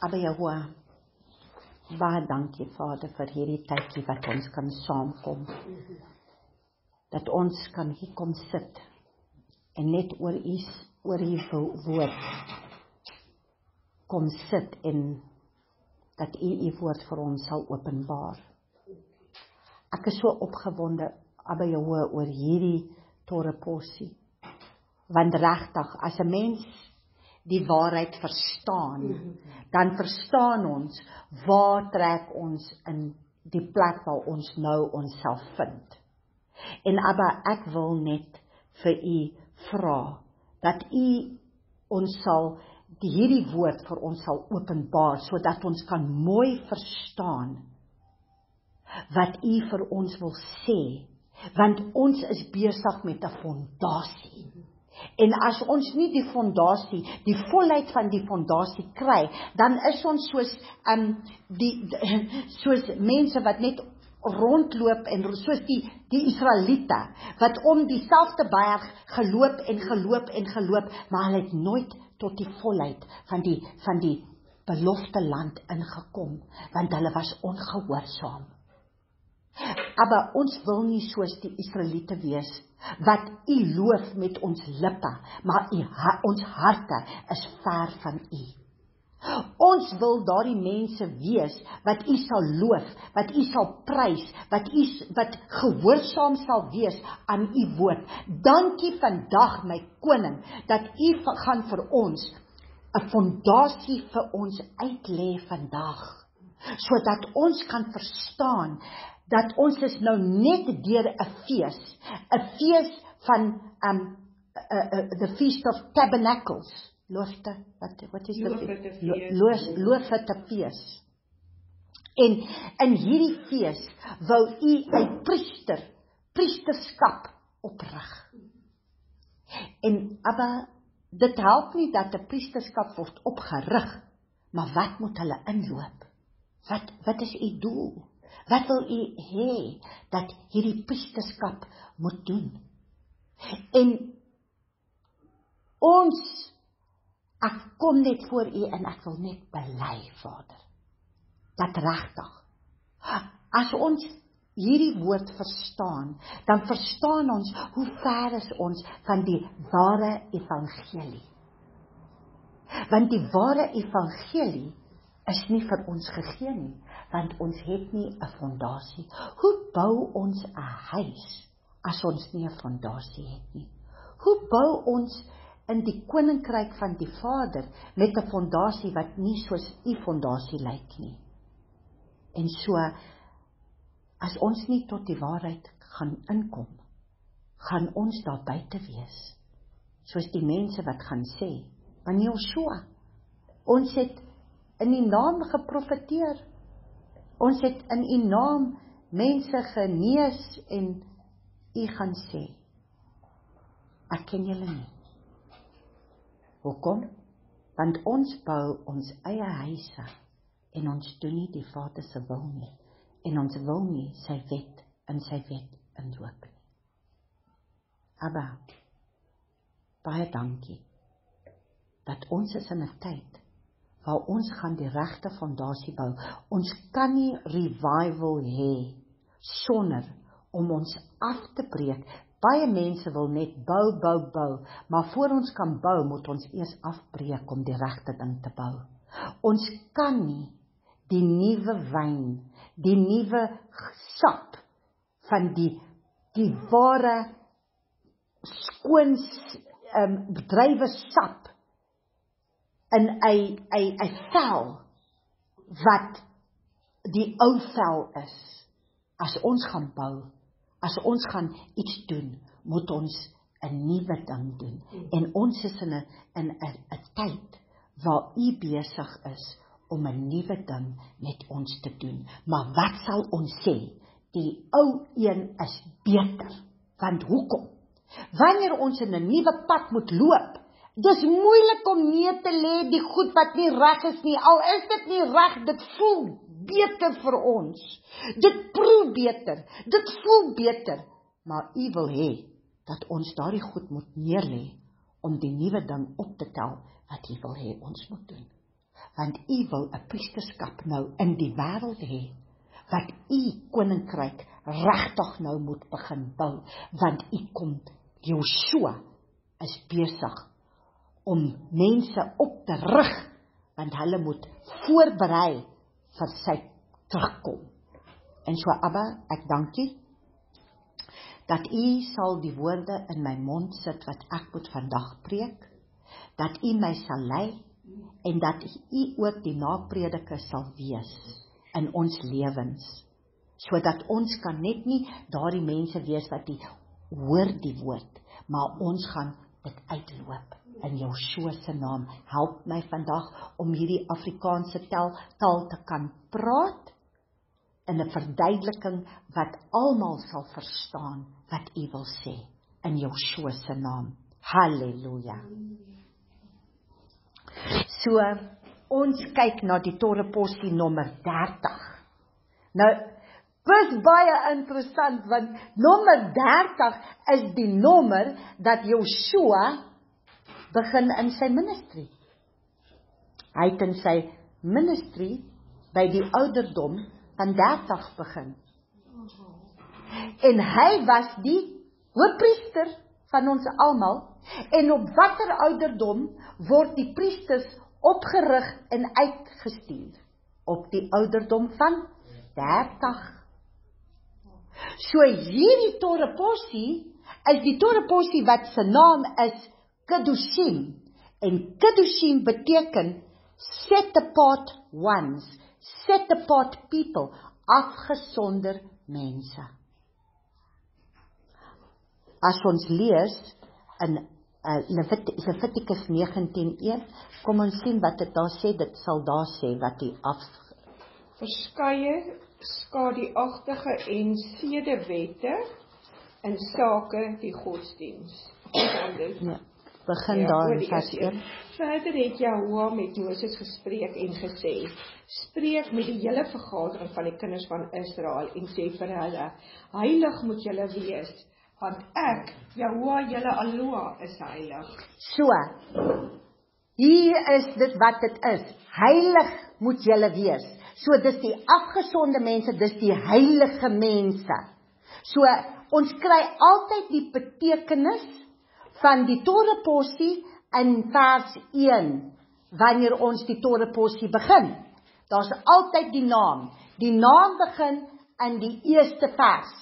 Abba Jehovah, baie dankie Vader vir hierdie tydjie wat ons kan saamkom. Dat ons kan hier kom sit en net oor u oor u woord kom sit en dat u u woord vir ons sal openbaar. Ek is so opgewonde Abba Jehovah oor hierdie torrepossie. Want regtig as 'n mens die waarheid verstaan, dan verstaan ons waar trek ons in die plek waar ons nou onsself vind. En Abba, ek wil net vir u vra dat u ons sal die hierdie woord vir ons sal openbaar sodat ons kan mooi verstaan wat u vir ons wil sê. Want ons is besig met 'n fondasie En as ons nie die fondasie, die volheid van die fondasie kry, dan is ons soos um die, die soos mense wat net rondloop en soos die die Israeliete wat om dieselfde berg geloop en geloop en geloop, maar hulle het nooit tot die volheid van die van die belofte land ingekom want hulle was ongehoorsaam. Maar ons wil nie soos die Israeliete wees wat U loof met ons lippe, maar U ons harte is ver van U. Ons wil daardie mense wees wat U sal loof, wat U sal prys, wat U wat gehoorsaam sal wees aan U woord. Dankie vandag my koning dat U gaan vir ons 'n fondasie vir ons uitlê vandag sodat ons kan verstaan dat ons is nou net deur 'n fees, 'n fees van um uh, uh, the feast of tabernacles. Loofte, wat wat is dit? Loof loof te fees. En in hierdie fees wou u 'n priester, priesterskap oprig. En abba dit help nie dat 'n priesterskap word opgerig, maar wat moet hulle inloop? Wat wat is u doel? Wat wil u hê dat hierdie priesterskap moet doen? En ons ek kom net voor u en ek wil net bely, Vader. Dat regtig. As ons hierdie woord verstaan, dan verstaan ons hoe ver is ons van die ware evangelie. Want die ware evangelie is nie vir ons gegee nie want ons het nie 'n fondasie. Hoe bou ons 'n huis as ons nie 'n fondasie het nie? Hoe bou ons in die koninkryk van die Vader met 'n fondasie wat nie soos u fondasie lyk nie? En so as ons nie tot die waarheid gaan inkom, gaan ons daar buite wees. Soos die mense wat gaan sê, "Wanneer Joshua ons het in die naam geprofeteer, Ons het in u naam mense genees en u gaan sê ek ken julle nie. Hoekom? Want ons bou ons eie huise en ons doen nie die Vader se wil nie en ons wil nie sy wet in sy wet inloop nie. Abba baie dankie dat ons is in 'n tyd waar ons gaan die regte fondasie bou. Ons kan nie revival hê sonder om ons af te breek. Baie mense wil net bou, bou, bou, maar voor ons kan bou, moet ons eers afbreek om die regte ding te bou. Ons kan nie die nuwe wyn, die nuwe sap van die die ware skoons ehm um, bedrywe sap in 'n 'n 'n vel wat die ou vel is. As ons gaan bou, as ons gaan iets doen, moet ons 'n nuwe ding doen. En ons is in 'n in 'n 'n tyd waar u besig is om 'n nuwe ding met ons te doen. Maar wat sal ons sê? Die ou een is beter. Want hoekom? Wanneer ons in 'n nuwe pad moet loop, Dis moeilik om nee te lê die goed wat nie reg is nie. Al is dit nie reg, dit voel beter vir ons. Dit proe beter. Dit voel beter. Maar U wil hê dat ons daardie goed moet neerlê om die nuwe ding op te tel wat U wil hê ons moet doen. want u wil 'n priesterskap nou in die wêreld hê wat u koninkryk regtig nou moet begin bou want u kom Joshua is besig om mense op te rig want hulle moet voorberei vir sy terugkom. En so Abba, ek dankie dat u sal die woorde in my mond sit wat ek moet vandag preek, dat u my sal lei en dat u ook die naprediker sal wees in ons lewens sodat ons kan net nie daardie mense wees wat die hoor die woord maar ons gaan dit uitloop in Joshua se naam. Help my vandag om hierdie Afrikaanse tel, taal te kan praat in 'n verduideliking wat almal sal verstaan wat U wil sê in Joshua se naam. Halleluja. So ons kyk na die Torrepossie nommer 30. Nou Dis baie interessant want nommer 30 is die nommer dat Joshua begin in sy ministry. Hy het in sy ministry by die ouderdom van 30 begin. En hy was die hoofpriester van ons almal en op watter ouderdom word die priesters opgerig en uitgestuur? Op die ouderdom van 30 So hierdie Torrepossie is die Torrepossie wat se naam is Kedushim en Kedushim beteken set apart ones, set apart people, afgesonder mense. As ons lees in uh, Levitikus 19:1, kom ons sien wat dit daar sê, dit sal daar sê wat die af verskeie skadiagtige en sedewette in sake die godsdiens. Ja, begin ja, daar in vers 1. Verder het Jahoua met Moses gespreek en gesê: "Spreek met die hele vergadering van die kinders van Israel en sê vir hulle: Heilig moet julle wees, want ek, Jahoua, julle Aloha, is heilig." So. Hier is dit wat dit is. Heilig moet julle wees. So dis die afgesonde mense, dis die heilige mense. So ons kry altyd die betekenis van die Torrepossie in vers 1 wanneer ons die Torrepossie begin. Daar's altyd die naam. Die naam begin in die eerste vers.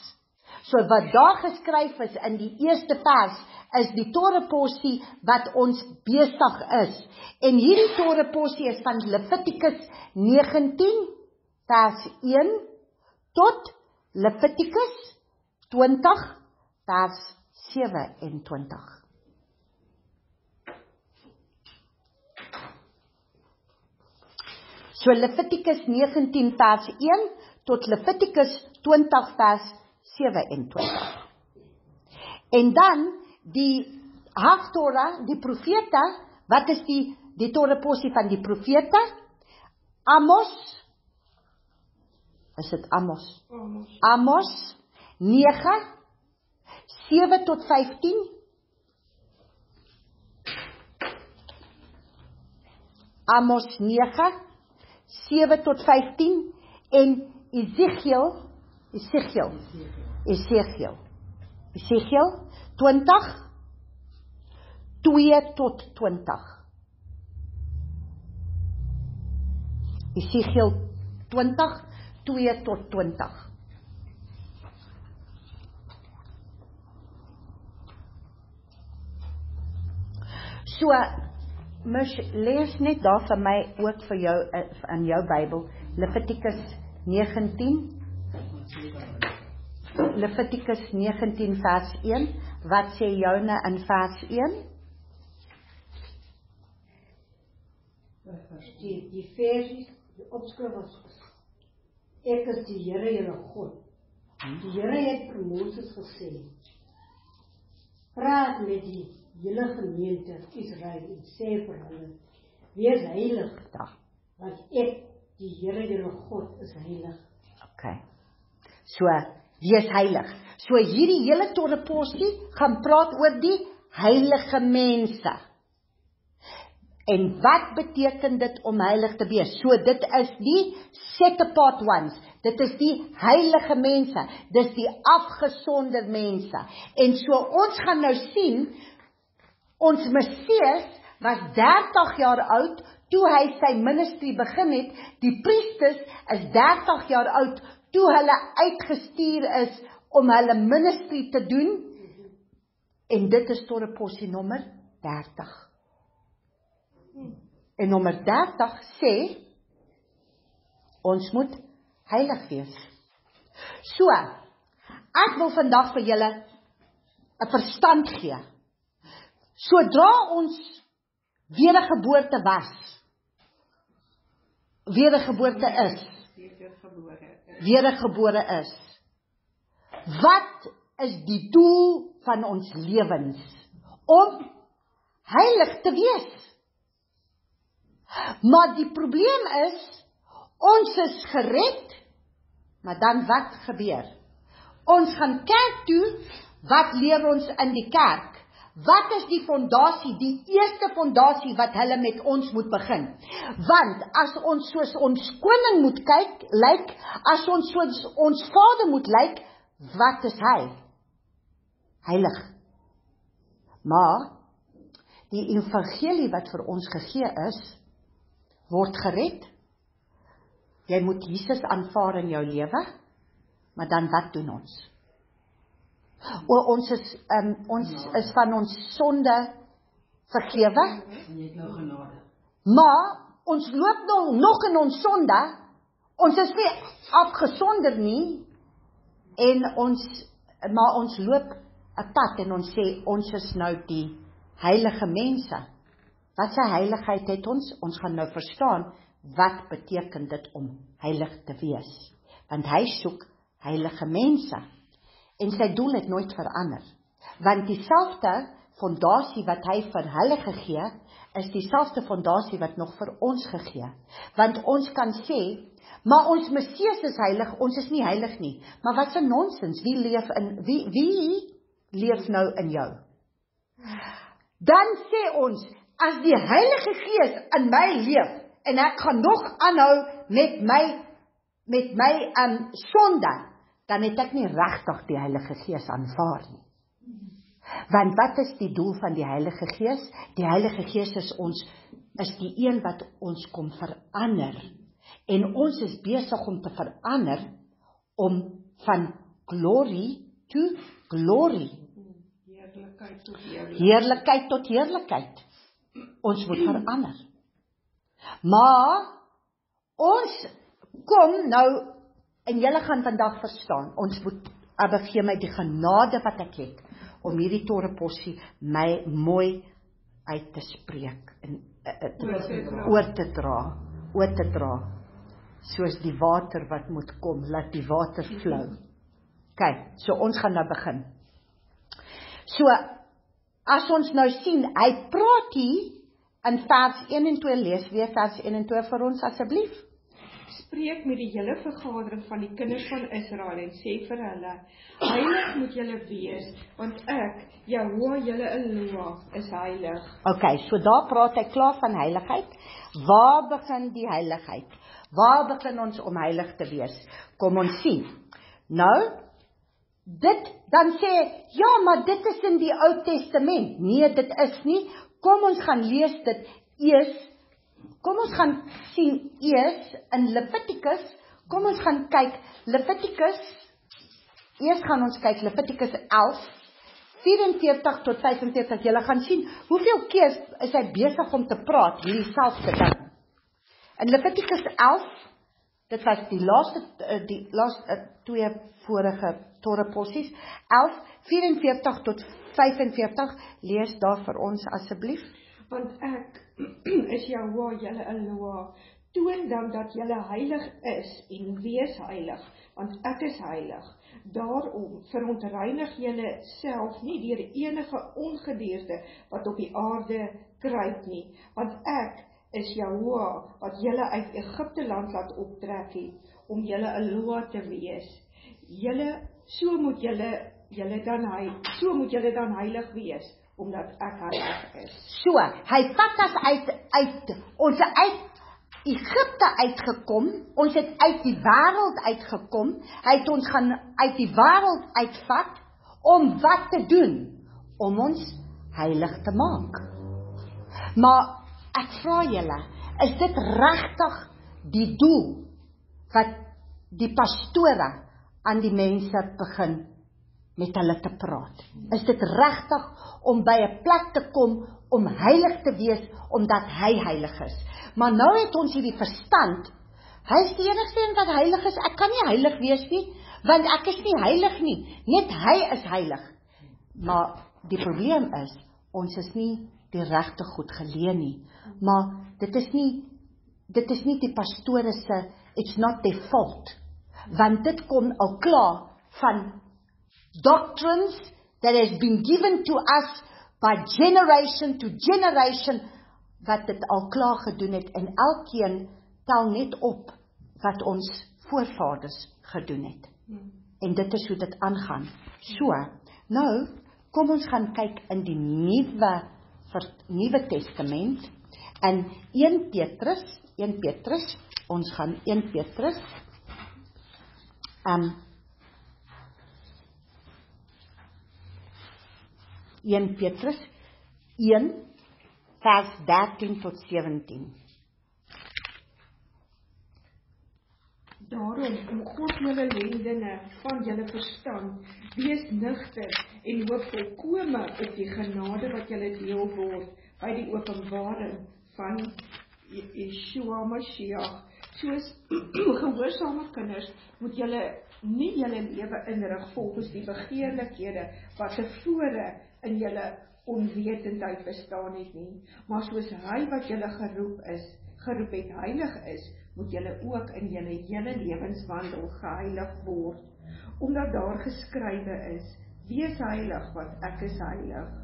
So wat daar geskryf is in die eerste vers is die Torrepossie wat ons besig is. En hierdie Torrepossie is van Levitikus 19 vers 1 tot Levitikus 20 vers 27. So Levitikus 19 vers 1 tot Levitikus 20 vers 27. En dan die Haftorah, die profete, wat is die die Torahpossie van die profete? Amos Is dit Amos? Amos. Amos 9 7 tot 15 Amos 9 7 tot 15 en Ezekiel Ezekiel Ezekiel Ezekiel 20 2 tot 20 Ezekiel 20 2 tot 20 So mis lees net daar vir my ook vir jou eh, in jou Bybel Levitikus 19 Levitikus 19 vers 1 wat sê joune in vers 1 die die vers die opskrif was ek is die Here julle God. Die Here het vir Moses gesê praat met die hele gemeente Israel en sê vir hulle wees heilig daar want ek die Here julle God is heilig OK so wees heilig. So hierdie hele Torrepossie gaan praat oor die heilige mense. En wat beteken dit om heilig te wees? So dit is die set apart ones. Dit is die heilige mense. Dis die afgesonder mense. En so ons gaan nou sien ons Messias was 30 jaar oud toe hy sy ministry begin het. Die priesters is 30 jaar oud toe hulle uitgestuur is om hulle ministry te doen. En dit is tot 'n posie nommer 30. En nommer 30 sê ons moet heilig wees. So, ek wil vandag vir julle 'n verstand gee. Sodra ons wedergeboorte was, wedergeboorte is, wedergebore is. Wat is die doel van ons lewens? Om heilig te wees. Maar die probleem is ons is gered, maar dan wat gebeur? Ons gaan kerk toe, wat leer ons in die kerk? Wat is die fondasie, die eerste fondasie wat hulle met ons moet begin? Want as ons soos ons koning moet kyk, lyk, as ons soos ons Vader moet lyk, wat is hy? Heilig. Maar die evangelie wat vir ons gegee is, word gered. Jy moet Jesus aanvaar in jou lewe. Maar dan wat doen ons? O ons is um, ons is van ons sonde vergewe. Nou. Maar ons loop nog nog in ons sonde. Ons is nie afgesonder nie en ons maar ons loop 'n pad en ons sê ons is nou die heilige mense. Wat se heiligheid het ons? Ons gaan nou verstaan wat beteken dit om heilig te wees. Want hy soek heilige mense. En sy doel het nooit verander. Want dieselfde fondasie wat hy vir hulle gegee, is dieselfde fondasie wat nog vir ons gegee. Want ons kan sê, maar ons Messias is heilig, ons is nie heilig nie. Maar wat 'n nonsens. Wie leef in wie wie leef nou in jou? Dan sê ons, as die Heilige Gees in my leef en ek gaan nog aanhou met my met my um sonde, dan het ek nie regtig die Heilige Gees aanvaar nie. Want wat is die doel van die Heilige Gees? Die Heilige Gees is ons is die een wat ons kom verander. En ons is besig om te verander om van glory to glory. Heerlikheid tot heerlikheid. Heerlikheid tot heerlikheid ons moet verander. Maar ons kom nou en julle gaan vandag verstaan. Ons moet Abba gee my die genade wat ek het om hierdie torrepossie my mooi uit te spreek en uh, uh, oor te dra, oor te dra. Soos die water wat moet kom, laat die water vloei. Kyk, so ons gaan nou begin. So as ons nou sien, hy praat hier in vers 1 en 2 lees weer vers 1 en 2 vir ons asseblief. Spreek met die hele vergadering van die kinders van Israel en sê vir hulle: Heilig moet julle wees, want ek, Jehovah, julle Elohim, is heilig. OK, so daar praat hy klaar van heiligheid. Waar begin die heiligheid? Waar begin ons om heilig te wees? Kom ons sien. Nou Dit dan sê ja, maar dit is in die Ou Testament. Nee, dit is nie. Kom ons gaan lees dit eers. Kom ons gaan sien eers in Levitikus. Kom ons gaan kyk Levitikus. Eers gaan ons kyk Levitikus 11 44 tot 45. Julle gaan sien hoeveel keer is hy besig om te praat hierdie selfde ding. In Levitikus 11 Dit was die laaste eh, die laaste eh, twee vorige torrepossies 11 44 tot 45 lees daar vir ons asseblief want ek is Jehovah julle Elohim toon dan dat julle heilig is en wees heilig want ek is heilig. Daarom verontreinig julle self nie deur enige ongedierte wat op die aarde kruip nie want ek is Jehovah wat julle uit Egipte land laat optrek het om julle Elohim te wees. Julle so moet julle julle dan hy so moet julle dan heilig wees omdat ek heilig is. So, hy vat ons uit uit ons uit Egipte uitgekom. Ons het uit die wêreld uitgekom. Hy het ons gaan uit die wêreld uitvat om wat te doen? Om ons heilig te maak. Maar ek vra julle, is dit regtig die doel wat die pastore aan die mense begin met hulle te praat. Is dit regtig om by 'n plek te kom om heilig te wees omdat hy heilig is? Maar nou het ons hierdie verstand. Hy is die enigste een wat heilig is. Ek kan nie heilig wees nie want ek is nie heilig nie. Net hy is heilig. Maar die probleem is ons is nie die regte goed geleë nie. Maar dit is nie dit is nie die pastore se it's not their fault. Want dit kom al klaar van doctrines that has been given to us by generation to generation wat dit al klaar gedoen het en elkeen tel net op wat ons voorvaders gedoen het. En dit is hoe dit aangaan. So, nou kom ons gaan kyk in die nuwe Nuwe Testament in 1 Petrus, 1 Petrus, ons gaan 1 Petrus um 1 Petrus 1 vers 13 tot 17. Daarom om God julle lendinge van julle verstand, wees nigter en hoop volkome op die genade wat julle deel word by die openbaring van Yeshua Mashiach. Soos gehoorsame kinders moet julle nie julle lewe inrig volgens die begeerlikhede wat tevore in julle onwetendheid bestaan het nie, maar soos hy wat julle geroep is, geroep het heilig is, moet julle ook in julle hele lewenswandel geheilig word, omdat daar geskrywe is: Wees heilig want ek is heilig.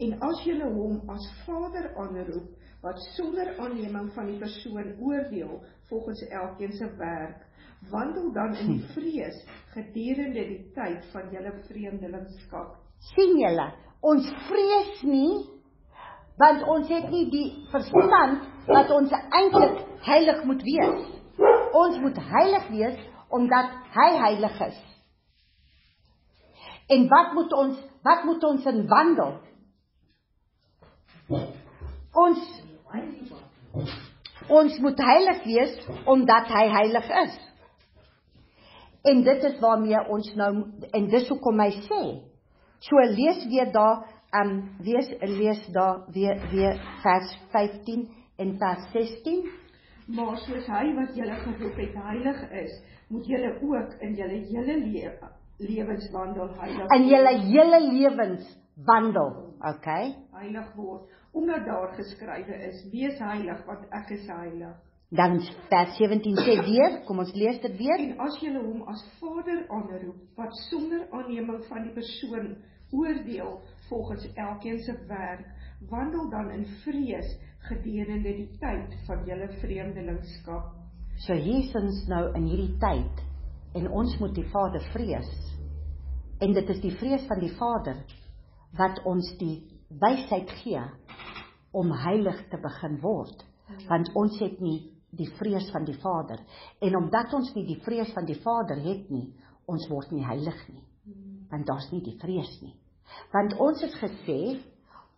En as julle hom as Vader aanroep, wat sonder aanneming van die persoon oordeel volgens elkeen se werk, wandel dan in die vrees gedurende die tyd van julle vreemdelingskap. sien julle Ons vrees nie want ons het nie die verstand dat ons eintlik heilig moet wees. Ons moet heilig wees omdat hy heilig is. En wat moet ons wat moet ons in wandel? Ons ons moet heilig wees omdat hy heilig is. En dit is waarmee ons nou en dis hoekom hy sê So lees weer daar, ehm um, lees lees daar weer weer vers 15 en vers 16. Maar soos hy wat julle geroep het heilig is, moet julle ook in julle hele lewe lewenswandel heilig in julle hele lewenswandel, okay? Heilig word, omdat daar geskrywe is: Wees heilig want ek is heilig. Dan vers 17 sê weer, kom ons lees dit weer. En as jy hom as Vader aanroep, wat sonder aanneming van die persoon oordeel volgens elkeen se werk, wandel dan in vrees gedurende die tyd van julle vreemdelingskap. So Jesus nou in hierdie tyd en ons moet die Vader vrees. En dit is die vrees van die Vader wat ons die wysheid gee om heilig te begin word want ons het nie die vrees van die Vader. En omdat ons nie die vrees van die Vader het nie, ons word nie heilig nie. Want daar's nie die vrees nie. Want ons het gesê,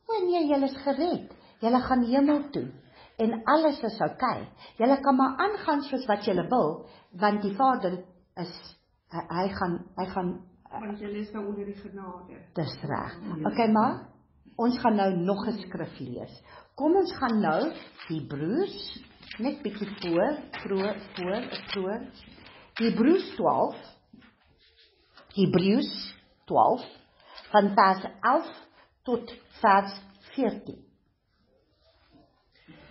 "O nee, julle is gered. Julle gaan hemel toe en alles is oukei. Okay. Julle kan maar aangaan soos wat julle wil, want die Vader is hy, hy gaan hy gaan want julle is nou onder die genade." Dis reg. Okay, maar ons gaan nou nog 'n skrif lees. Kom ons gaan nou Hebreërs net bietjie voor, voor, voor, voor. Hebreërs 12. Hebreërs 12 van vers 11 tot vers 14.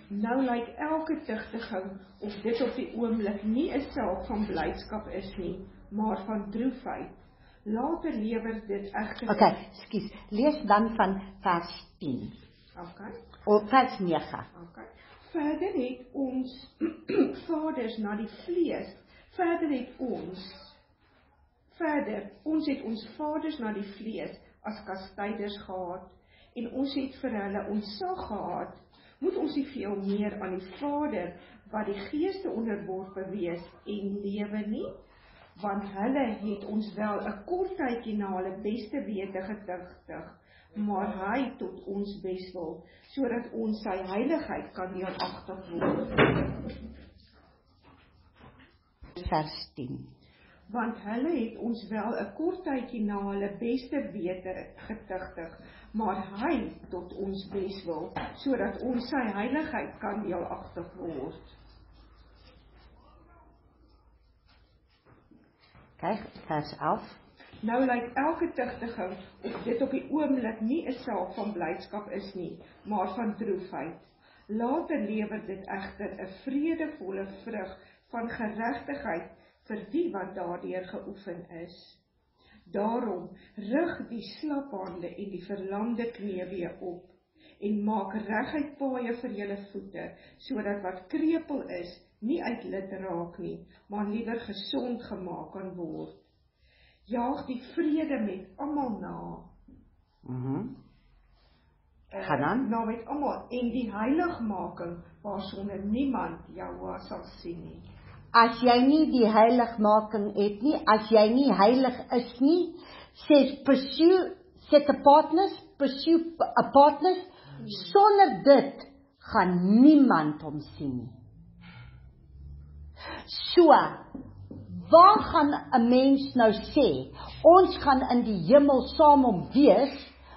Nou lyk elke tugtiging of dit op die oomblik nie 'n saak van blydskap is nie, maar van droefheid. Later lewer dit egter Okay, skus. Lees dan van vers 10. Okay. Of vers 9. Okay. Verder het ons vaders na die vlees, verder het ons verder ons het ons vaders na die vlees as kastyders gehad en ons het vir hulle ontsag gehad, moet ons nie veel meer aan die Vader wat die geeste onderworpe wees en lewe nie, want hulle het ons wel 'n kort tydjie na hulle beste wete getuigtig, maar hy tot ons beswil sodat ons sy heiligheid kan deuragtig word. Vers 10. want hulle het ons wel 'n kort tydjie na hulle beste wete getuigtig, maar hy tot ons beswil sodat ons sy heiligheid kan deelagtig word. Kyk, vers 11. Nou lyk elke tugtiging of dit op die oomblik nie 'n saak van blydskap is nie, maar van droefheid. Later lewer dit egter 'n vredevolle vrug van geregtigheid vir die wat daardeur geoefen is. Daarom rig die slaphande en die verlamde knie weer op en maak reguit paaie vir julle voete sodat wat krepeel is nie uit lid raak nie, maar liewer gesond gemaak kan word. Jaag die vrede met almal na. Mhm. Mm eh, Gaan aan. Na met almal en die heiligmaking waarsonder niemand jou sal sien nie. As jy nie die heiligmaking het nie, as jy nie heilig is nie, sê pursue set a partners, pursue a partners sonder dit gaan niemand hom sien nie. So, waar gaan 'n mens nou sê ons gaan in die hemel saam hom wees,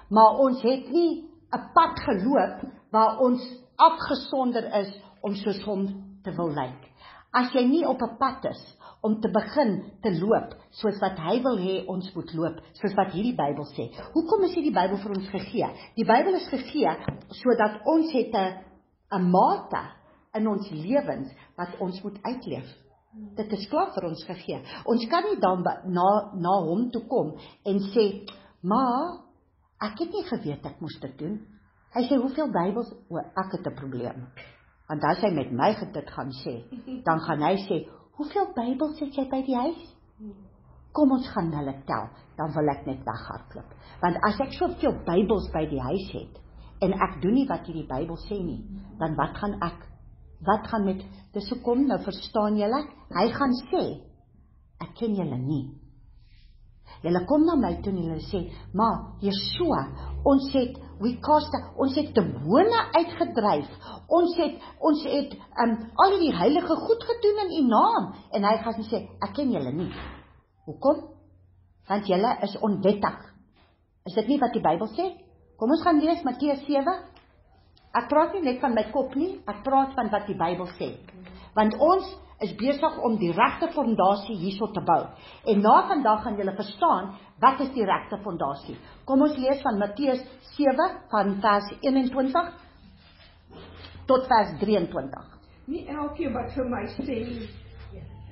maar ons het nie 'n pad geloop waar ons afgesonder is om soos hom te wil lyk. As jy nie op 'n pad is om te begin te loop soos wat hy wil hê ons moet loop, soos wat hierdie Bybel sê. Hoekom is hierdie Bybel vir ons gegee? Die Bybel is gegee sodat ons het 'n 'n mate in ons lewens wat ons moet uitleef. Dit is klaar vir ons gegee. Ons kan nie dan na na hom toe kom en sê, "Maar ek het nie geweet ek moes dit doen." Hy sê, "Hoeveel Bybels? O, ek het 'n probleem." Want as hy met my dit gaan sê, dan gaan hy sê, "Hoeveel Bybels het jy by die huis?" Kom ons gaan hulle tel, dan wil ek net weghardloop. Want as ek soveel Bybels by die huis het en ek doen nie wat hierdie Bybel sê nie, dan wat gaan ek wat gaan met dis hoekom nou verstaan julle? Hy gaan sê ek ken julle nie. Julle kom na my toe en julle sê, "Maar Yeshua, ons het we cast ons het demone uitgedryf. Ons het ons het um, al hierdie heilige goed gedoen in u naam." En hy gaan sê, "Ek ken julle nie." Hoekom? Want julle is onwettig. Is dit nie wat die Bybel sê? Kom ons gaan lees Matteus 7. Ek praat nie net van my kop nie, ek praat van wat die Bybel sê. Want ons is besig om die regte fondasie hierso te bou. En na vandag gaan julle verstaan wat is die regte fondasie. Kom ons lees van Matteus 7 van vers 21 tot vers 23. Nie elkeen wat vir my sê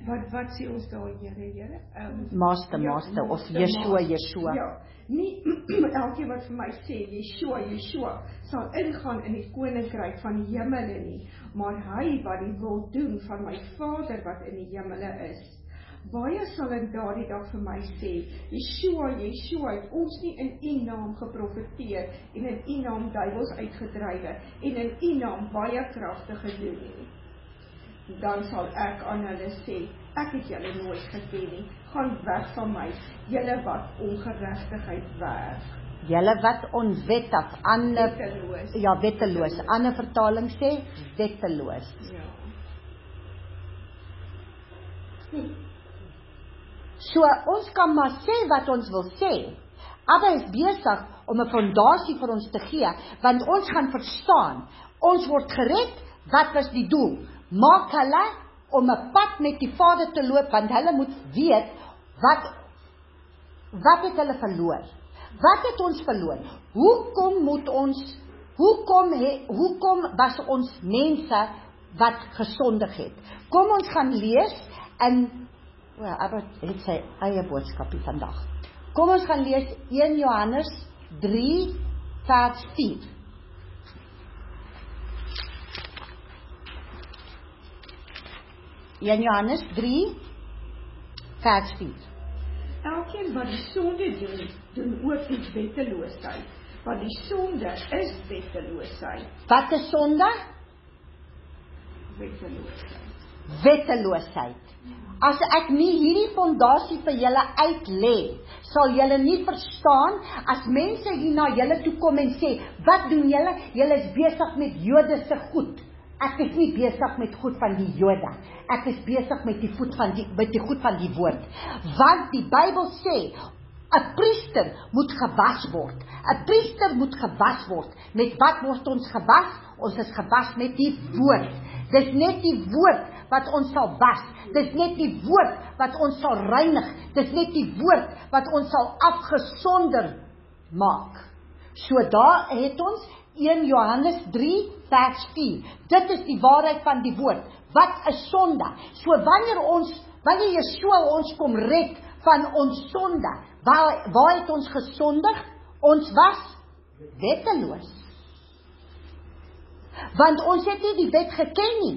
wat wat sê ons daar Here Here? Ehm Master, Master of Yeshua, Yeshua. Ja, nie elkeen wat vir my sê Yeshua, Yeshua sal ingaan in die koninkryk van die hemele nie, maar hy wat die wil doen van my Vader wat in die hemele is. Baie sal in daardie dag vir my sê, Yeshua, Yeshua, het ons nie in U naam geprofeteer en in U naam duiwels uitgedrywe en in U naam baie kragte gedoen nie. Dan sal ek aan hulle sê, ek het julle nooit geken nie. Gaan weg van my, julle wat ongeregtigheid werk. Julle wat onwettig, ander Wetteloos. ja, wetteloos. Ander vertaling sê wetteloos. Ja. So ons kan maar sê wat ons wil sê. Abba is besig om 'n fondasie vir ons te gee, want ons gaan verstaan. Ons word gered, wat was die doel? Maak hulle om 'n pad met die Vader te loop, want hulle moet weet wat wat het hulle verloor? Wat het ons verloor? Hoekom moet ons hoekom he, hoekom was ons mense wat gesondig het? Kom ons gaan lees in Wel, Abba het sy eie boodskapie vandag. Kom ons gaan lees 1 Johannes 3 vers 4. Ja Johannes 3 vers 4. Elkeen wat die sonde doen, doen ook die wetteloosheid. Want die sonde is wetteloosheid. Wat is sonde? Wetteloosheid. Wetteloosheid. As ek nie hierdie fondasie vir julle uitlê, sal julle nie verstaan as mense hier na julle toe kom en sê, "Wat doen julle? Julle is besig met Jode se goed." Ek is nie besig met goed van die Jode. Ek is besig met die voet van die met die goed van die woord. Want die Bybel sê 'n priester moet gewas word. 'n Priester moet gewas word. Met wat word ons gewas? Ons is gewas met die woord. Dis net die woord wat ons sal was. Dis net die woord wat ons sal reinig. Dis net die woord wat ons sal afgesonder maak. So daar het ons 1 Johannes 3 vers 4. Dit is die waarheid van die woord. Wat is sonde? So wanneer ons wanneer Yeshua ons kom red van ons sonde, waar waar het ons gesondig? Ons was wetteloos. Want ons het nie die wet geken nie.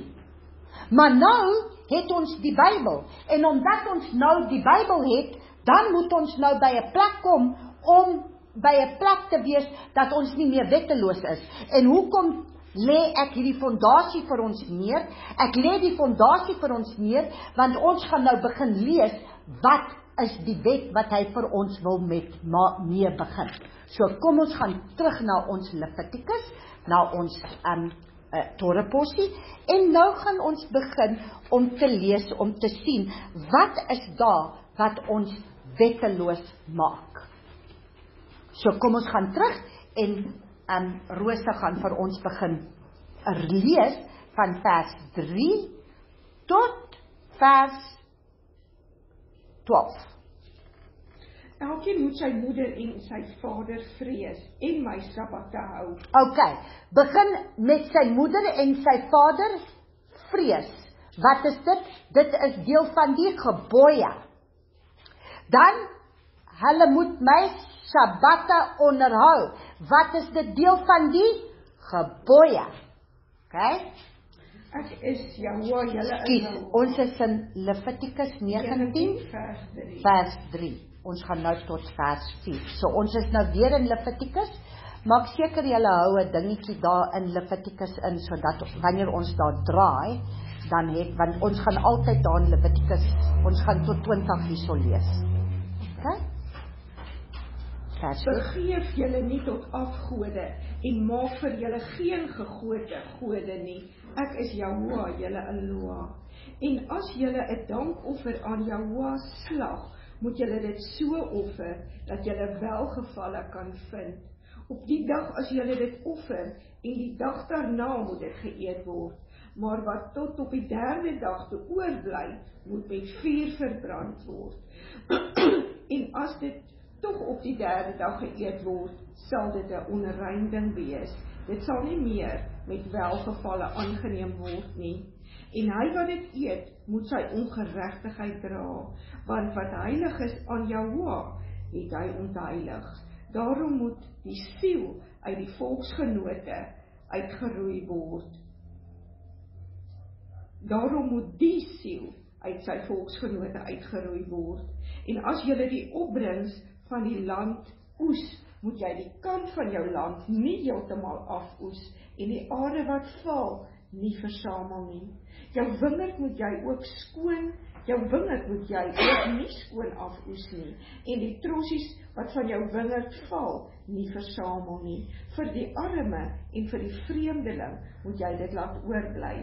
Maar nou het ons die Bybel en omdat ons nou die Bybel het, dan moet ons nou by 'n plek kom om by 'n plek te wees dat ons nie meer wetteloos is. En hoekom lê ek hierdie fondasie vir ons neer? Ek lê die fondasie vir ons neer want ons gaan nou begin lees wat is die wet wat hy vir ons wil met mee begin. So kom ons gaan terug na ons Levitikus, na ons um uh, Torapossie en nou gaan ons begin om te lees om te sien wat is daar wat ons wetteloos maak. So kom ons gaan terug en um Rosa gaan vir ons begin lees van vers 3 tot vers 12. Elkeen moet sy moeder en sy vader vrees en my Sabbatte hou. OK. Begin met sy moeder en sy vader vrees. Wat is dit? Dit is deel van die gebooie. Dan hulle moet my Sabbatte onderhou. Wat is dit deel van die gebooie? OK? Ek is Jahoua julle Kies, ons is in Levitikus 19 vers 3. vers 3. Ons gaan nou tot vers 4. So ons is nou weer in Levitikus. Maak seker jy hou 'n dingetjie daar in Levitikus in sodat wanneer ons daar draai, dan het want ons gaan altyd daar in Levitikus, ons gaan tot 20 hierso lees. OK? Vergeef julle nie tot afgode en maak vir julle geen gegote gode nie. Ek is Jahoua, julle Eloah. En as julle 'n dankoffer aan Jahoua slag, moet julle dit so offer dat julle welgevalle kan vind. Op die dag as julle dit offer en die dag daarna moet dit geëet word, maar wat tot op die derde dag te oorbly, moet met vuur verbrand word. en as dit tog op die derde dag geëet word, sal dit 'n onrein ding wees. Dit sal nie meer met welgevalle aangeneem word nie. En hy wat dit eet, moet sy ongeregtigheid dra, want wat heilig is aan Jahoua, het hy ontheilig. Daarom moet die siel uit die volksgenote uitgeroei word. Daarom moet die siel uit sy volksgenote uitgeroei word. En as jy die opbrengs van die land oes, moet jy die kant van jou land nie heeltemal afoes en die aarde wat val nie versamel nie. Jou wingerd moet jy ook skoon, jou wingerd moet jy ook nie skoon afoes nie en die trossies wat van jou wingerd val nie versamel nie. Vir die arme en vir die vreemdeling moet jy dit laat oorbly.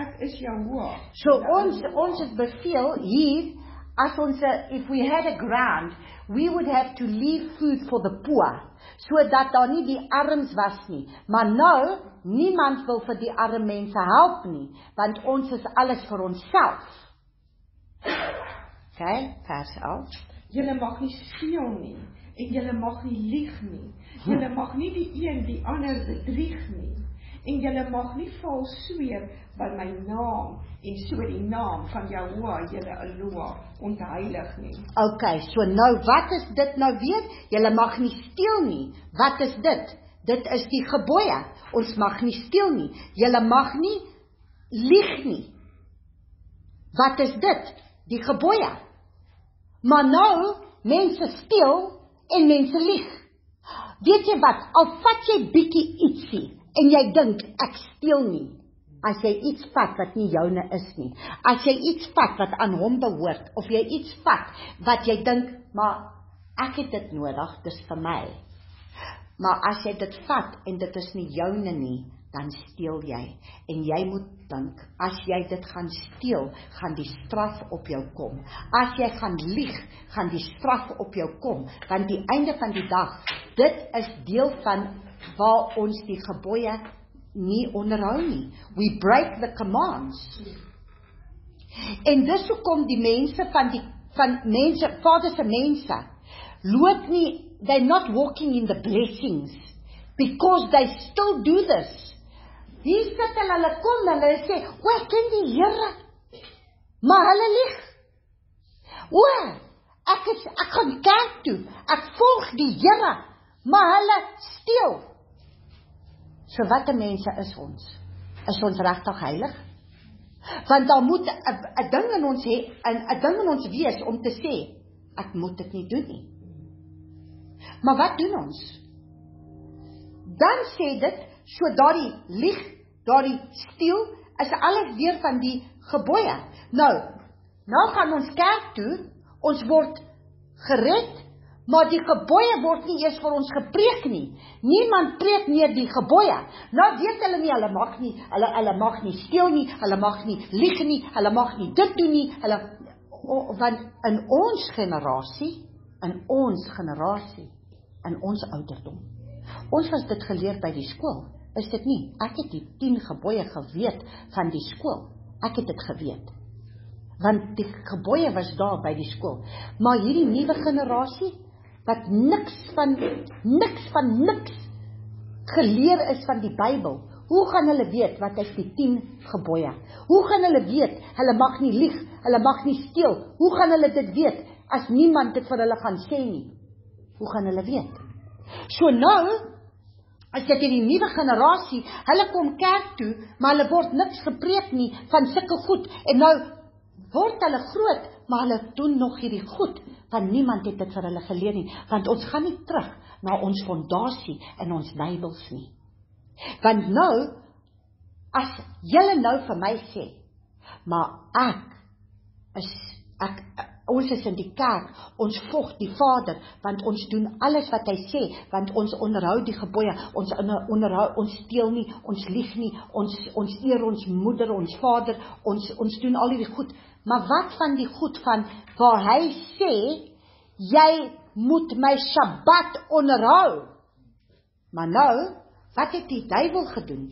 Ek is Jahoua. So ons ons is beveel hier as ons if we had a grant we would have to leave food for the poor sodat daar nie die armes was nie. Maar nou niemand wil vir die arme mense help nie want ons is alles vir onsself. OK vers 11 Julle mag nie steel nie en julle mag nie lieg nie. Julle mag nie die een die ander bedrieg nie en julle mag nie vals sweer by my naam en so die naam van Jahoua julle Eloah ontheilig nie. OK, so nou wat is dit nou weer? Julle mag nie steel nie. Wat is dit? Dit is die gebooie. Ons mag nie steel nie. Julle mag nie lieg nie. Wat is dit? Die gebooie. Maar nou mense steel en mense lieg. Weet jy wat? Al vat jy bietjie ietsie en jy dink ek steel nie. As jy iets vat wat nie joune is nie. As jy iets vat wat aan hom behoort of jy iets vat wat jy dink maar ek het dit nodig, dis vir my. Maar as jy dit vat en dit is nie joune nie, dan steel jy en jy moet dink as jy dit gaan steel gaan die straf op jou kom as jy gaan lieg gaan die straf op jou kom want die einde van die dag dit is deel van waar ons die gebooie nie onderhou nie we break the commands en dis hoekom die mense van die van mense vader se mense loop nie they're not walking in the blessings because they still do this Hier sit hulle, hulle kom hulle sê, "O, ek ken die Here." Maar hulle lieg. O, ek is ek gaan kerk toe. Ek volg die Here, maar hulle steel. So watter mense is ons? Is ons regtig heilig? Want daar moet 'n ding in ons hê, 'n 'n ding in ons wees om te sê, ek moet dit nie doen nie. Maar wat doen ons? Dan sê dit So daardie lieg, daardie steel is alles deur van die gebooie. Nou, nou gaan ons kerk toe, ons word gered, maar die gebooie word nie eers vir ons gepreek nie. Niemand preek meer die gebooie. Nou weet hulle nie hulle mag nie, hulle hulle mag nie steel nie, hulle mag nie lieg nie, hulle mag nie dit doen nie. Hulle want in ons generasie, in ons generasie, in ons ouderdom Ons was dit geleer by die skool. Is dit nie? Ek het die 10 gebooie geweet van die skool. Ek het dit geweet. Want die gebooie was daar by die skool. Maar hierdie nuwe generasie wat niks van niks van niks geleer is van die Bybel. Hoe gaan hulle weet wat is die 10 gebooie? Hoe gaan hulle weet hulle mag nie lieg, hulle mag nie steel? Hoe gaan hulle dit weet as niemand dit vir hulle gaan sê nie? Hoe gaan hulle weet? So nou as dit hierdie nuwe generasie, hulle kom kerk toe, maar hulle word niks gepreek nie van sulke goed en nou word hulle groot, maar hulle doen nog hierdie goed want niemand het dit vir hulle geleer nie, want ons gaan nie terug na ons fondasie in ons Bybels nie. Want nou as julle nou vir my sê, maar ek is ek ons is in die kerk, ons volg die Vader, want ons doen alles wat hy sê, want ons onderhou die gebooie, ons onderhou ons steel nie, ons lieg nie, ons ons eer ons moeder, ons vader, ons ons doen al hierdie goed. Maar wat van die goed van waar hy sê jy moet my Sabbat onderhou? Maar nou, wat het die duiwel gedoen?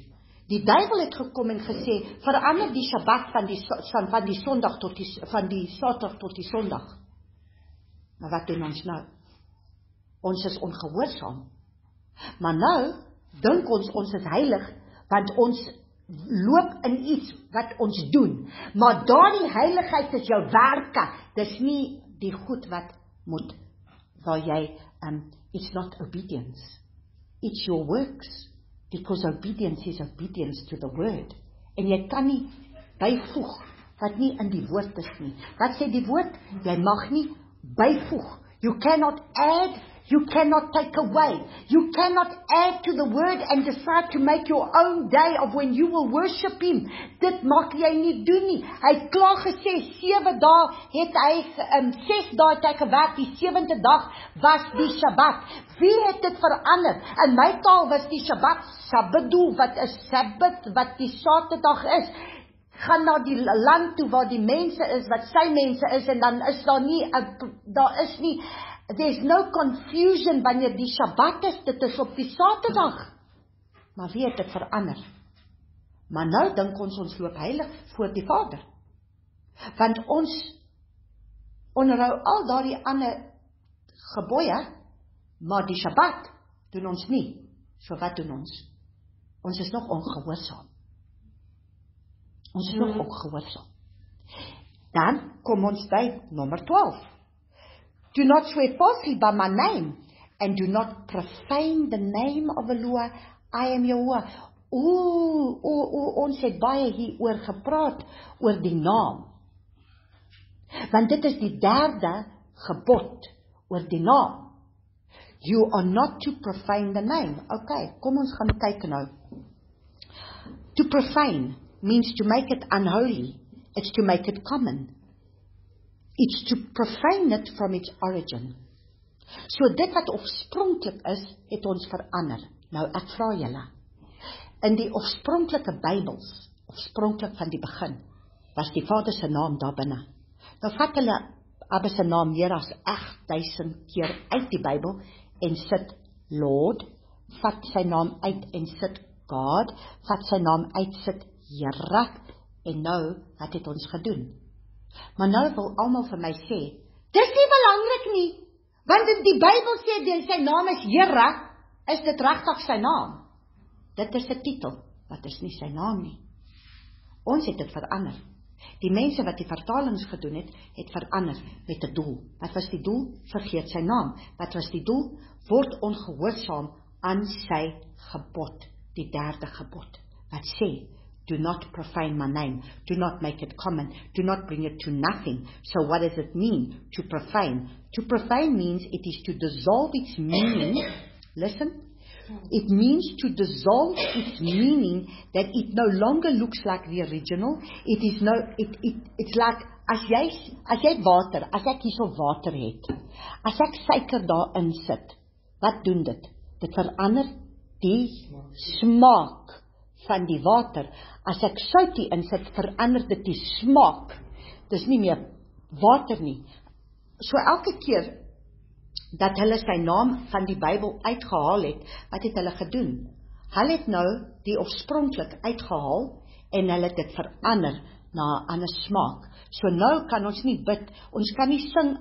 Die duiwel het gekom en gesê verander die Sabbat van die van van die Sondag tot die van die Saterdag tot die Sondag. Maar wat doen ons nou? Ons is ongehoorsaam. Maar nou dink ons ons is heilig want ons loop in iets wat ons doen. Maar daardie heiligheid is jou werke. Dis nie die goed wat moet waar jy um it's not obedience. It's your works because obedience is obedience to the word. En jy kan nie byvoeg wat nie in die woord is nie. Wat sê die woord? Jy mag nie byvoeg. You cannot add You cannot take away. You cannot add to the word and decide to make your own day of when you will worship him. Dit mag jy nie doen nie. Hy het klaar gesê 7 dae het hy um 6 dae het hy gewerk, die 7de dag was die Sabbat. Wie het dit verander? In my taal was die Sabbat Sabbath wat 'n Sabbat wat die Saterdag is gaan na die land toe waar die mense is wat sy mense is en dan is daar nie daar is nie there's no confusion wanneer die Sabbat is, dit is op die Saterdag. Maar wie het dit verander? Maar nou dink ons ons loop heilig voor die Vader. Want ons onderhou al daardie ander gebooie, maar die Sabbat doen ons nie. So wat doen ons? Ons is nog ongehoorsaam. Ons is nog hmm. ongehoorsaam. Dan kom ons by nommer 12. Do not swear falsely by my name, and do not profane the name of the Lord. I am Jehovah. Ooh, ooh, ooh, ons het baie hier oor gepraat oor die naam. Want dit is die derde gebod oor die naam. You are not to profane the name. Okay, kom ons gaan kyk nou. To profane means to make it unholy. It's to make it common. It's to profane it from its origin. So dit wat oorspronklik is, het ons verander. Nou ek vra julle. In die oorspronklike Bybels, oorspronklik van die begin, was die Vader se naam daar binne. Nou vat hulle Abba se naam meer as 8000 keer uit die Bybel en sit Lord, vat sy naam uit en sit God, vat sy naam uit sit Here en nou wat het ons gedoen? Maar nou wil almal vir my sê, dis nie belangrik nie, want in die Bybel sê dit sy naam is Here, is dit regtig sy naam? Dit is 'n titel, wat is nie sy naam nie. Ons het dit verander. Die mense wat die vertalings gedoen het, het verander met 'n doel. Wat was die doel? Vergeet sy naam. Wat was die doel? Word ongehoorsaam aan sy gebod, die derde gebod. Wat sê? Do not profane my name. Do not make it common. Do not bring it to nothing. So what does it mean to profane? To profane means it is to dissolve its meaning. Listen, It means to dissolve its meaning that it no longer looks like the original. It is no it it it's like as jy as jy water, as ek hierso water het. As ek suiker daarin sit, wat doen dit? Dit verander die smaak van die water. As ek sout insit, verander dit die smaak. Dis nie meer water nie. So elke keer dat hulle sy naam van die Bybel uitgehaal het, wat het hulle gedoen? Hulle het nou die oorspronklik uitgehaal en hulle het dit verander na 'n ander smaak. So nou kan ons nie bid, ons kan nie sing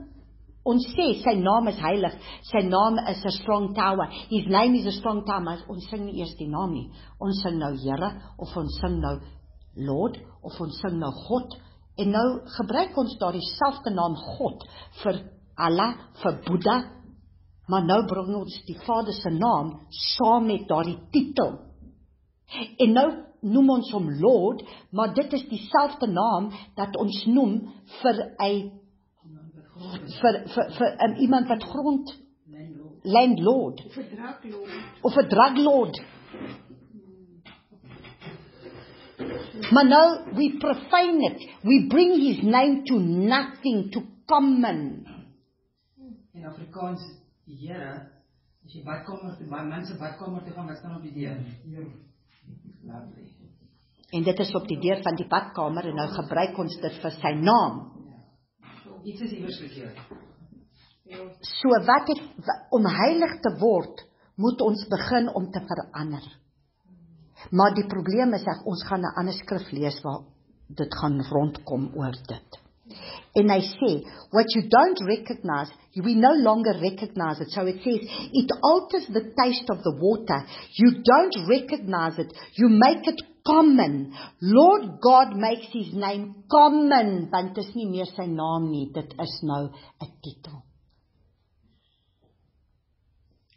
ons sê sy naam is heilig, sy naam is a strong tower. His name is a strong tower, maar ons sing nie eers die naam nie. Ons sing nou Here of ons sing nou Lord of ons sing nou God en nou gebruik ons daardie selfde naam God vir Allah, vir Boeddha, maar nou bring ons die Vader se naam saam met daardie titel. En nou noem ons hom Lord, maar dit is dieselfde naam dat ons noem vir 'n vir vir vir um, iemand wat grond landlord of 'n draglord of 'n draglord. Maar nou we profane it. We bring his name to nothing to common. In Afrikaans die Here as jy badkamer toe, baie mense badkamer toe gaan, wat staan op die deur? Lovely. En dit is op die deur van die badkamer en nou gebruik ons dit vir sy naam. Iets is iewers verkeerd. So wat het om heilig te word, moet ons begin om te verander. Maar die probleem is dat ons gaan 'n ander skrif lees waar dit gaan rondkom oor dit. And they say, what you don't recognize, we no longer recognize it. So it says, it alters the taste of the water. You don't recognize it. You make it common. Lord God makes his name common. Want dit is nie meer sy naam nie, dit is nou 'n titel.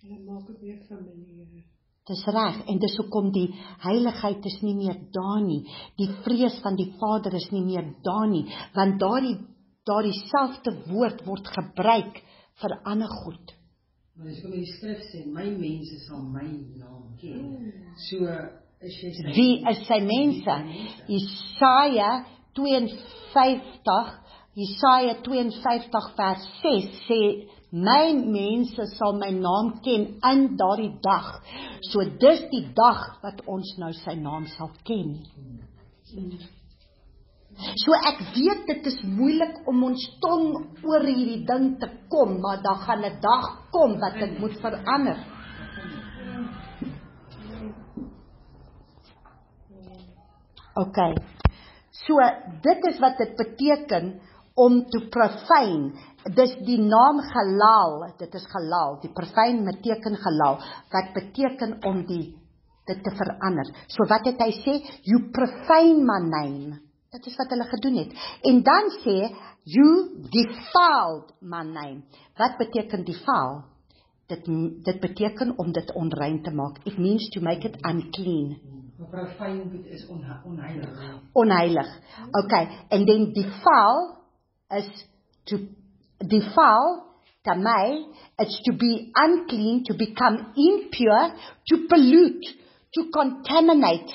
Hulle maak dit weer familier. Dis reg en dis hoekom die heiligheid is nie meer daar nie. Die vrees van die Vader is nie meer daar nie, want daardie daardie selfde woord word gebruik vir ander goed. Maar dis kom die skrif sê, my mense sal my naam ken. So jy sy Wie is sy mense? Jesaja 52 Jesaja 52 vers 6 sê my mense sal my naam ken in daardie dag. So dis die dag wat ons nou sy naam sal ken. So ek weet dit is moeilik om ons tong oor hierdie ding te kom, maar daar gaan 'n dag kom wat dit moet verander. OK. So dit is wat dit beteken om te profane. Dis die naam halal, dit is halal. Die profane beteken halal wat beteken om die dit te verander. So wat het hy sê? You profane my name. Dit is wat hulle gedoen het. En dan sê you defiled my name. Wat beteken defile? Dit dit beteken om dit onrein te maak. It means to make it unclean. is onhe onheilig. Onheilig. Okay, and then defile is to defile Tamai, it's to be unclean, to become impure, to pollute, to contaminate.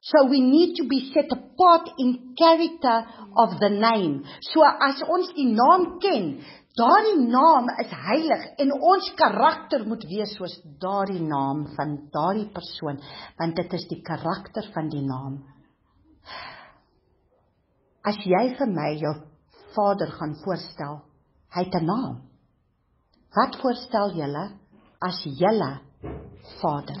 So we need to be set apart in character of the name. So as ons die naam ken, daardie naam is heilig en ons karakter moet wees soos daardie naam van daardie persoon, want dit is die karakter van die naam. As jy vir my jou vader gaan voorstel, hy het 'n naam. Wat voorstel julle as julle vader?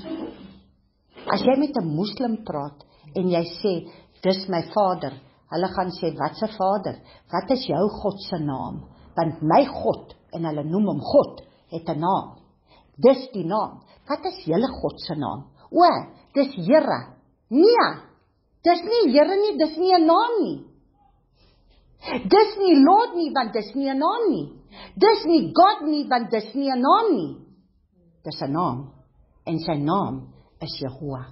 As jy met 'n moslim praat en jy sê dis my vader, hulle gaan sê wat se vader? Wat is jou God se naam? Want my God en hulle noem hom God het 'n naam. Dis die naam. Wat is julle God se naam? O, dis Here. Nee. Dis nie Here nie, dis nie 'n naam nie. Dis nie Lord nie want dis nie 'n naam nie. Dis nie God nie want dis nie 'n naam nie. Dis 'n naam en sy naam is Jehovah.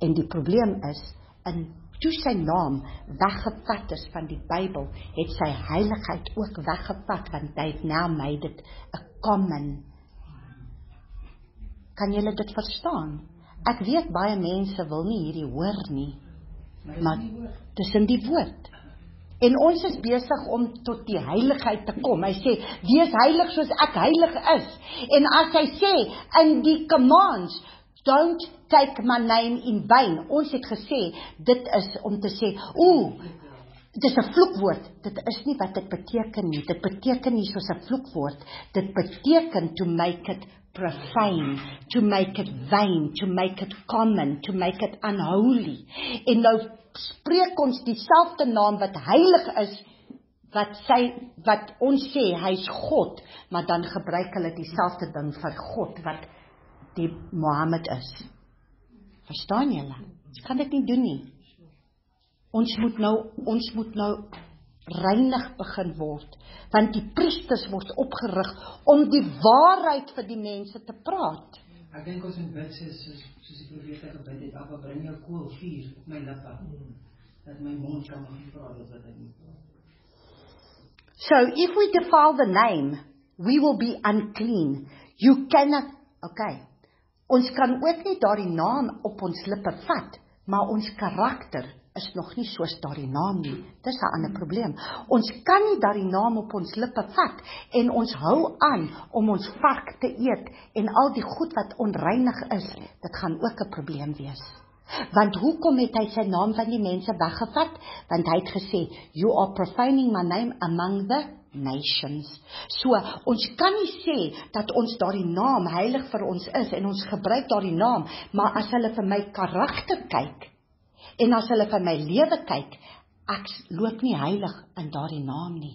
En die probleem is in toe sy naam weggevat is van die Bybel, het sy heiligheid ook weggevat want hy het nou made dit 'n common. Kan julle dit verstaan? Ek weet baie mense wil nie hierdie hoor nie. Maar in die woord. En ons is besig om tot die heiligheid te kom. Hy sê: "Wees heilig soos ek heilig is." En as hy sê in die commands, "Don't take my name in vain." Ons het gesê dit is om te sê, "Ooh, dit is 'n vloekwoord." Dit is nie wat dit beteken nie. Dit beteken nie soos 'n vloekwoord. Dit beteken to make it profane, to make it vain, to make it common, to make it unholy. En nou spreek ons dieselfde naam wat heilig is wat sy wat ons sê hy's God, maar dan gebruik hulle dieselfde ding vir God wat die Mohammed is. Verstaan julle? Jy kan dit nie doen nie. Ons moet nou ons moet nou reinig begin word want die priesters word opgerig om die waarheid vir die mense te praat. Ek dink ons moet bid soos soos soos die profete gebid het, "Aba bring jou koel vuur op my lippe." Dat my mond kan begin praat wat ek moet. So if we defile the name, we will be unclean. You cannot Okay. Ons kan ook nie daardie naam op ons lippe vat, maar ons karakter is nog nie soos daardie naam nie. Dis 'n ander probleem. Ons kan nie daardie naam op ons lippe vat en ons hou aan om ons vark te eet en al die goed wat onreinig is, dit gaan ook 'n probleem wees. Want hoekom het hy sy naam van die mense weggevat? Want hy het gesê, "You are profaning my name among the nations." So, ons kan nie sê dat ons daardie naam heilig vir ons is en ons gebruik daardie naam, maar as hulle vir my karakter kyk, En as hulle vir my lewe kyk, ek loop nie heilig in daardie naam nie,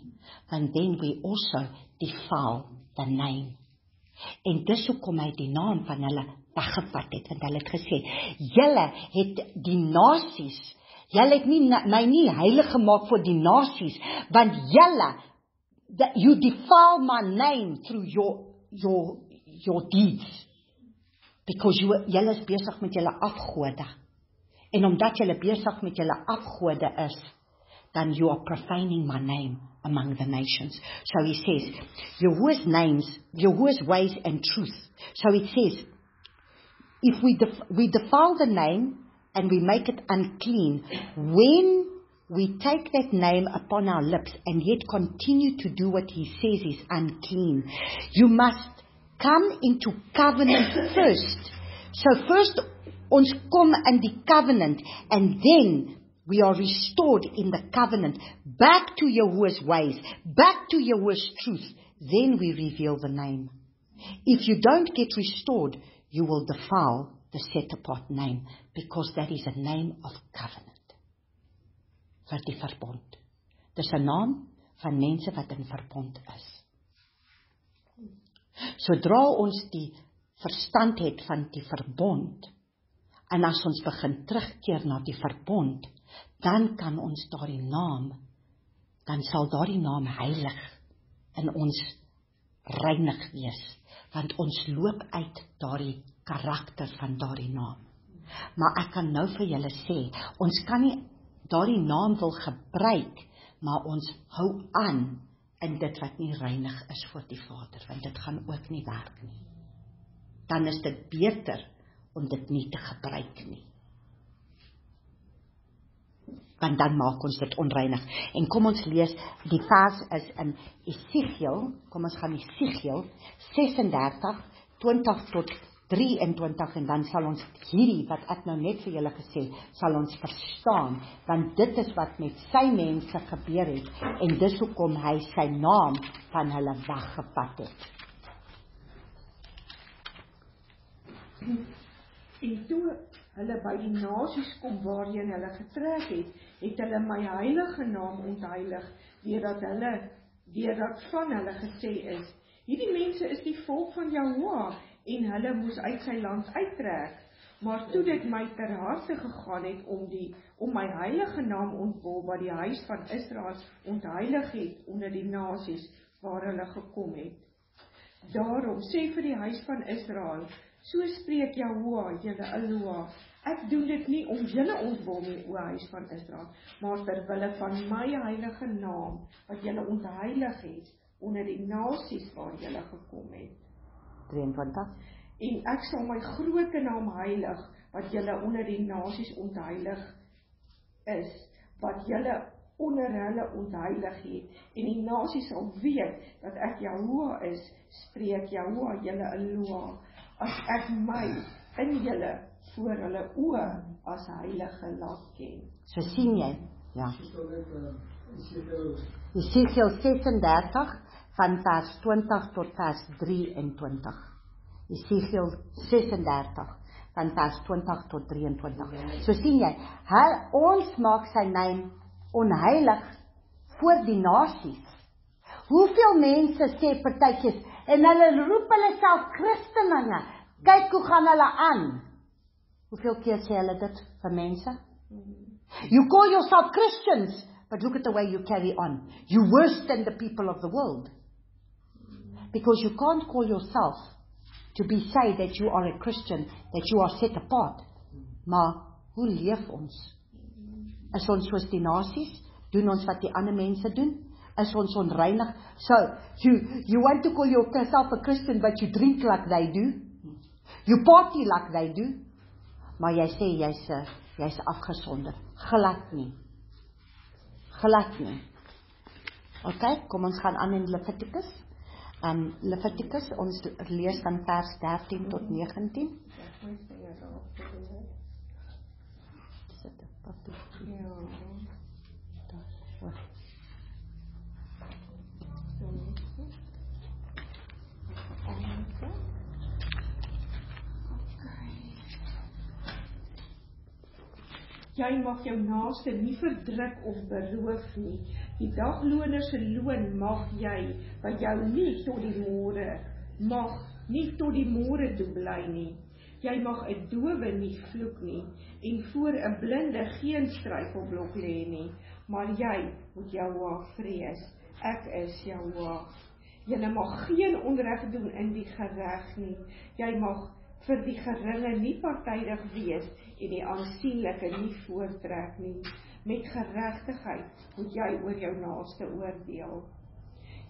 want then we also defile the name. En dis hoekom hy die naam van hulle weggevat het, want hulle het gesê, "Julle het die nasies, julle het nie my nie heilig gemaak vir die nasies, want julle that you defile my name through your your your deeds because you julle is besig met julle afgode En omdat julle besig met julle afgode is, dan you are profaning my name among the nations. So he says, Yahuwah's names, Yahuwah's ways and truth. So it says, if we, def we defile the name and we make it unclean, when we take that name upon our lips and yet continue to do what he says is unclean, you must come into covenant first. So first Ons kom in die covenant and then we are restored in the covenant back to Yahweh's ways, back to Yahweh's truth. Then we reveal the name. If you don't get restored, you will defile the set apart name because that is a name of covenant. Vir die verbond. Dis 'n naam van mense wat in verbond is. Sodra ons die verstand het van die verbond, En as ons begin terugkeer na die verbond, dan kan ons daardie naam dan sal daardie naam heilig in ons reinig wees, want ons loop uit daardie karakter van daardie naam. Maar ek kan nou vir julle sê, ons kan nie daardie naam wil gebruik, maar ons hou aan in dit wat nie reinig is voor die Vader, want dit gaan ook nie werk nie. Dan is dit beter om dit nie te gebruik nie. Want dan maak ons dit onreinig. En kom ons lees, die vers is in Esegiel, kom ons gaan Esegiel 36 20 tot 23 en dan sal ons hierdie wat ek nou net vir julle gesê sal ons verstaan want dit is wat met sy mense gebeur het en dis hoekom hy sy naam van hulle weggevat het. En toe hulle by die nasies kom waarheen hulle getrek het, het hulle my heilige naam ontheilig deurdat hulle deurdat van hulle gesê is: Hierdie mense is die volk van Jahoua en hulle moes uit sy land uittrek. Maar toe dit my ter harte gegaan het om die om my heilige naam ontwil wat die huis van Israel ontheilig het onder die nasies waar hulle gekom het. Daarom sê vir die huis van Israel, So spreek Jahoua, julle Eloa. Ek doen dit nie om julle ontwil nie, o huis van Israel, maar ter wille van my heilige naam wat julle ontheilig het onder die nasies waar julle gekom het. 23 En ek sal my groot naam heilig wat julle onder die nasies ontheilig is, wat julle onder hulle ontheilig het en die nasies sal weet dat ek Jahoua is, spreek Jahoua, julle Eloa as ek my in julle voor hulle oë as heilige laat ken. So sien jy? Ja. Esekiel 36 van vers 20 tot vers 23. Esekiel 36 van vers 20 tot 23. So sien jy, hy ons maak sy naam onheilig voor die nasies. Hoeveel mense sê partytjies en hulle roep hulle self Christene. Kyk hoe gaan hulle aan. Hoeveel keer sê hulle dit vir mense? You call yourself Christians, but look at the way you carry on. You worse than the people of the world. Because you can't call yourself to be say that you are a Christian, that you are set apart. Maar hoe leef ons? Is ons soos die nasies? Doen ons wat die ander mense doen? is ons onreinig. So, you you want to call yourself a Christian but you drink like they do. You party like they do. Maar jy sê jy's jy's afgesonder. Glad nie. Glad nie. OK, kom ons gaan aan in Levitikus. Um Levitikus, ons lees van vers 13 tot 19. Sit dit, papie. Ja. Jy mag jou naaste nie verdruk of beroof nie. Die dagloner se loon mag jy wat jou nie tot die môre mag nie tot die môre toe bly nie. Jy mag 'n dowe nie vloek nie en voor 'n blinde geen struikelblok lê nie, maar jy moet jou waag vrees. Ek is jou waag. Jy mag geen onreg doen in die reg nie. Jy mag vir die geringe nie partydig wees en die aansienlike nie voortrek nie. Met geregtigheid moet jy oor jou naaste oordeel.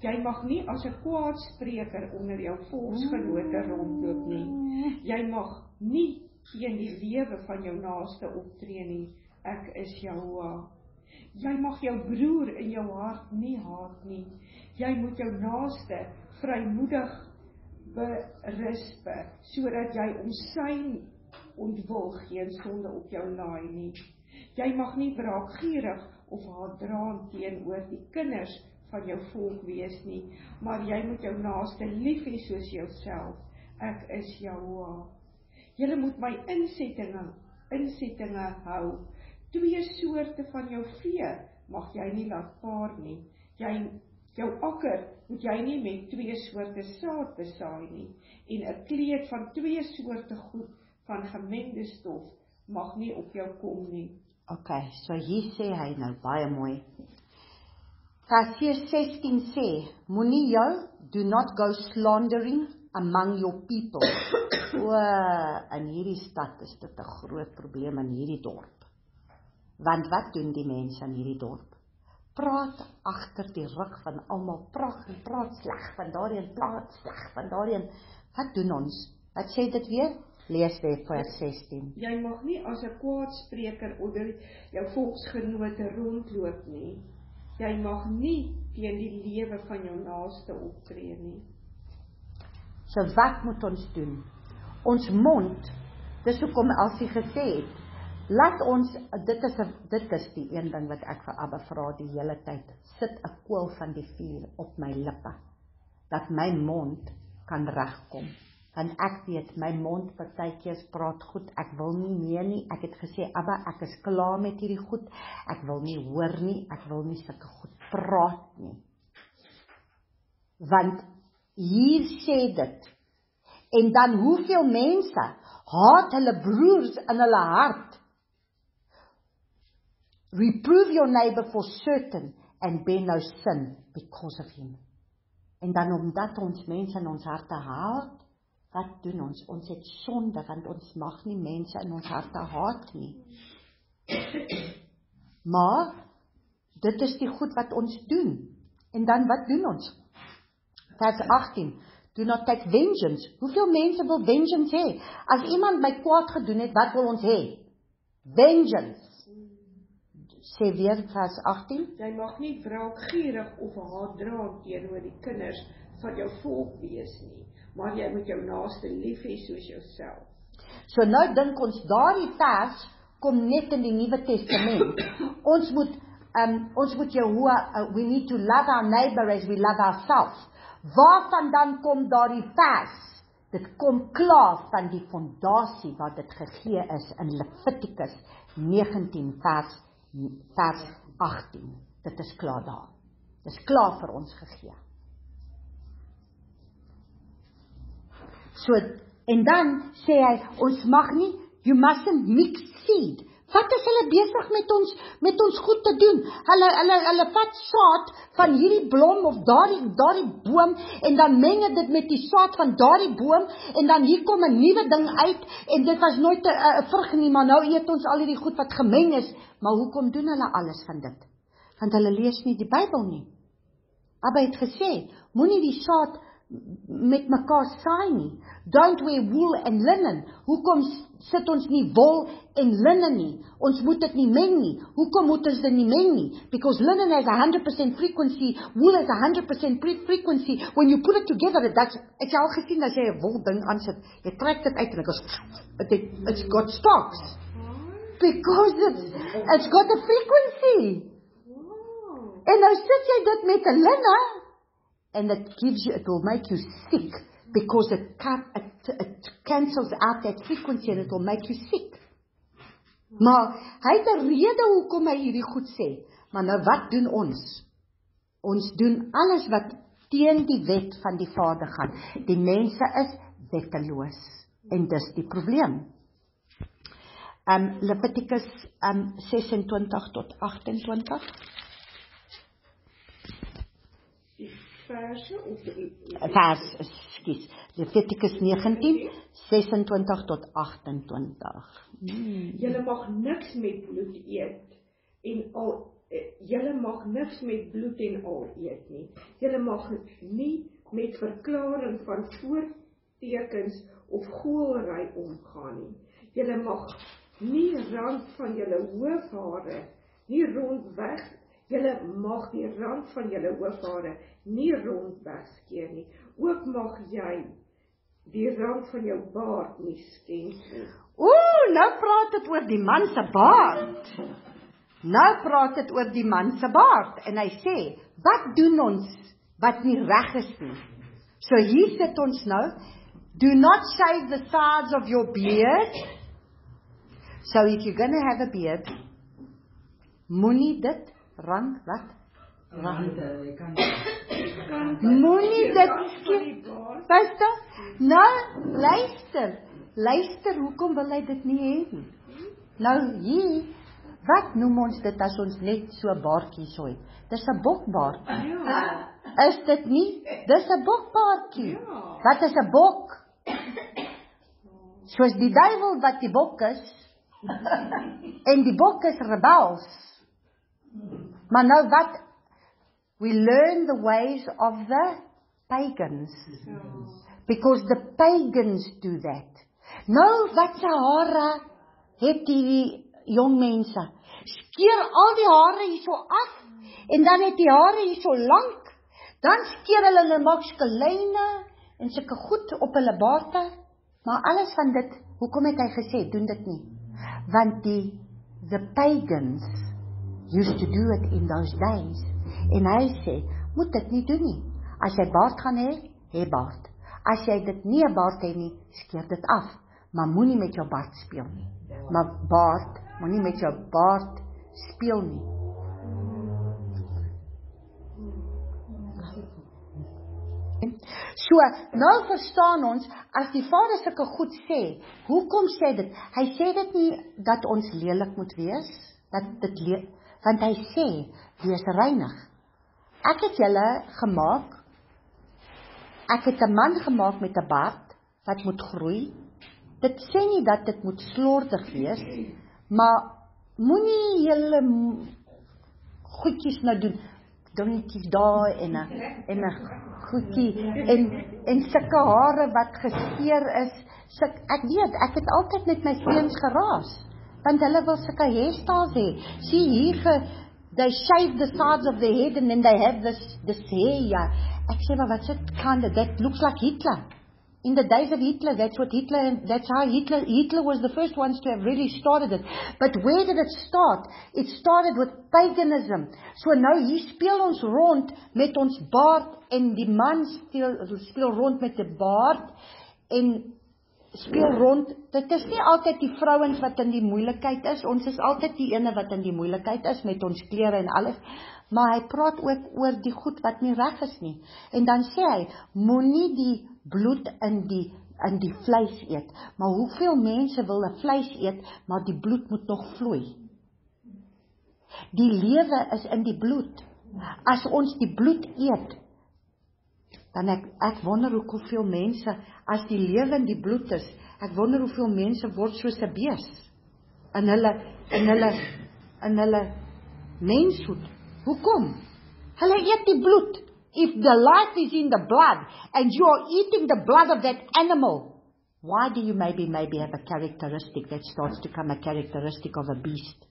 Jy mag nie as 'n kwaadspreker onder jou volksgenote rondloop nie. Jy mag nie teen die lewe van jou naaste optree nie. Ek is Jehovah. Jy mag jou broer in jou hart nie haat nie. Jy moet jou naaste vrymoedig berispe sodat jy om sy ontwil geen sonde op jou laai nie. Jy mag nie braakgierig of haatdraand teenoor die kinders van jou volk wees nie, maar jy moet jou naaste lief hê soos jouself. Ek is Jehovah. Julle moet my insettinge insettinge hou. Twee soorte van jou vee mag jy nie laat paar nie. Jy jou akker moet jy nie met twee soorte saad besaai nie en 'n kleed van twee soorte goed van gemengde stof mag nie op jou kom nie. OK, so hier sê hy nou baie mooi. Vers 16 sê, moenie jou do not go slandering among your people. o, in hierdie stad is dit 'n groot probleem in hierdie dorp. Want wat doen die mense in hierdie dorp? praat agter die rug van almal, praat en praat sleg van daarin, praat sleg van daarin. Wat doen ons? Wat sê dit weer? Lees weer vers 16. Jy mag nie as 'n kwaadspreker onder jou volksgenote rondloop nie. Jy mag nie teen die lewe van jou naaste optree nie. So wat moet ons doen? Ons mond, dis hoekom Elsie gesê het, laat ons dit is 'n dit is die een ding wat ek vir Abba vra die hele tyd. Sit 'n koel van die vuur op my lippe dat my mond kan regkom. Want ek weet my mond partykeer praat goed. Ek wil nie meer nie. Ek het gesê Abba, ek is klaar met hierdie goed. Ek wil nie hoor nie. Ek wil nie sulke goed praat nie. Want hier sê dit. En dan hoeveel mense haat hulle broers in hulle hart Reprove your neighbor for certain and bear no sin because of him. En dan omdat ons mense in ons harte haat, wat doen ons? Ons het sonde want ons mag nie mense in ons harte haat nie. Maar dit is die goed wat ons doen. En dan wat doen ons? Vers 18. Do not take vengeance. Hoeveel mense wil vengeance hê? As iemand my kwaad gedoen het, wat wil ons hê? Vengeance sê weer vers 18 jy mag nie wraakgierig of haatdraand teenoor die kinders van jou volk wees nie maar jy moet jou naaste lief hê soos jouself so nou dink ons daardie vers kom net in die nuwe testament ons moet um, ons moet jou hoe uh, we need to love our neighbor as we love ourselves waarvan dan kom daardie vers dit kom klaar van die fondasie wat dit gegee is in Levitikus 19 vers vers 18. Dit is klaar daar. Dis klaar vir ons gegee. So en dan sê hy ons mag nie you mustn't mix seed Wat is hulle besig met ons met ons goed te doen? Hulle hulle hulle vat saad van hierdie blom of daardie daardie boom en dan meng dit met die saad van daardie boom en dan hier kom 'n nuwe ding uit en dit was nooit 'n vrug nie, maar nou eet ons al hierdie goed wat gemeng is. Maar hoekom doen hulle alles van dit? Want hulle lees nie die Bybel nie. Abba het gesê, moenie die saad met mekaar saai nie. Don't wear wool and linen. Hoekom sit ons nie wol en linnen nie? Ons moet dit nie meng nie. Hoekom moet ons dit nie meng nie? Because linen has 100% frequency, wool has 100% frequency. When you put it together, that's ek het al gesien as jy 'n wol ding aansit, jy trek dit uit en dit it, it's got sparks. Because it's it's got a frequency. En nou sit jy dit met 'n linne and it gives you, it will make you sick because it, it, it cancels out that frequency and it will make you sick. Maar hy het 'n rede hoekom hy hierdie goed sê. Maar nou wat doen ons? Ons doen alles wat teen die wet van die Vader gaan. Die mense is wetteloos en dis die probleem. Um Levitikus um 26 tot 28 verse of vers skus Levitikus 19 26 tot 28. Hmm. Julle mag niks met bloed eet en al eh, julle mag niks met bloed en al eet nie. Julle mag nie met verklaring van voortekens of gooiery omgaan nie. Julle mag nie rand van julle hoofhare nie rondweg Julle mag die rand van julle hoofhare nie rondweg skeer nie. Ook mag jy die rand van jou baard nie skenk nie. Ooh, nou praat dit oor die man se baard. Nou praat dit oor die man se baard en hy sê, "Wat doen ons wat nie reg is nie?" So hier sit ons nou, "Do not shave the sides of your beard." So if you're going to have a beard, moenie dit rand wat? Rand, jy kan Moenie dit skiep. Basta? Nou, luister. Luister, hoekom wil hy dit nie hê nie? Nou hier, wat noem ons dit as ons net so baartjie so het? Dis 'n bokbaard. Ja. Is dit nie? Dis 'n bokbaardjie. Ja. Wat is 'n bok? Soos die duiwel wat die bok is. en die bok is rebels. Maar nou wat we learn the ways of the pagans because the pagans do that. Nou wat se hare het hierdie jong mense? Skeer al die hare hierso af en dan het die hare hierso lank. Dan skeer hulle hulle maak skelyne en sulke goed op hulle baarte. Maar alles van dit, hoekom het hy gesê doen dit nie? Want die the pagans used to do it in those days. En hy sê, moet dit nie doen nie. As jy baard gaan hê, hê baard. As jy dit nie 'n baard het nie, skeer dit af, maar moenie met jou baard speel nie. Maar baard, moenie met jou baard speel nie. So, nou verstaan ons as die Vader sulke goed sê, hoekom sê dit? Hy sê dit nie dat ons lelik moet wees, dat dit le want hy sê wees reinig. Ek het julle gemaak. Ek het 'n man gemaak met 'n baard wat moet groei. Dit sê nie dat dit moet slordig wees, maar moenie julle goedjies nou doen dingetjies daar en 'n en 'n goedjie en en sulke hare wat geskeer is. Suk, ek weet, ek het altyd met my seuns geraas want hulle wil sulke hairstyles hê. Sien hier ge they shave the sides of their head and then they have this this hair. Ja. Ek sê maar wat sit kind of that looks like Hitler. In the days of Hitler, that's what Hitler, that's how Hitler, Hitler was the first ones to have really started it. But where did it start? It started with paganism. So nou hier speel ons rond met ons baard en die man speel, speel rond met 'n baard en speel rond. Dit is nie altyd die vrouens wat in die moeilikheid is. Ons is altyd die ene wat in die moeilikheid is met ons klere en alles. Maar hy praat ook oor die goed wat nie reg is nie. En dan sê hy, moenie die bloed in die in die vleis eet. Maar hoeveel mense wil 'n vleis eet, maar die bloed moet nog vloei? Die lewe is in die bloed. As ons die bloed eet, dan ek ek wonder hoeveel mense as die lewe in die bloed is, ek wonder hoeveel mense word soos 'n bees in hulle in hulle in hulle menshood. Hoekom? Hulle eet die bloed. If the life is in the blood and you are eating the blood of that animal, why do you maybe maybe have a characteristic that starts to come a characteristic of a beast?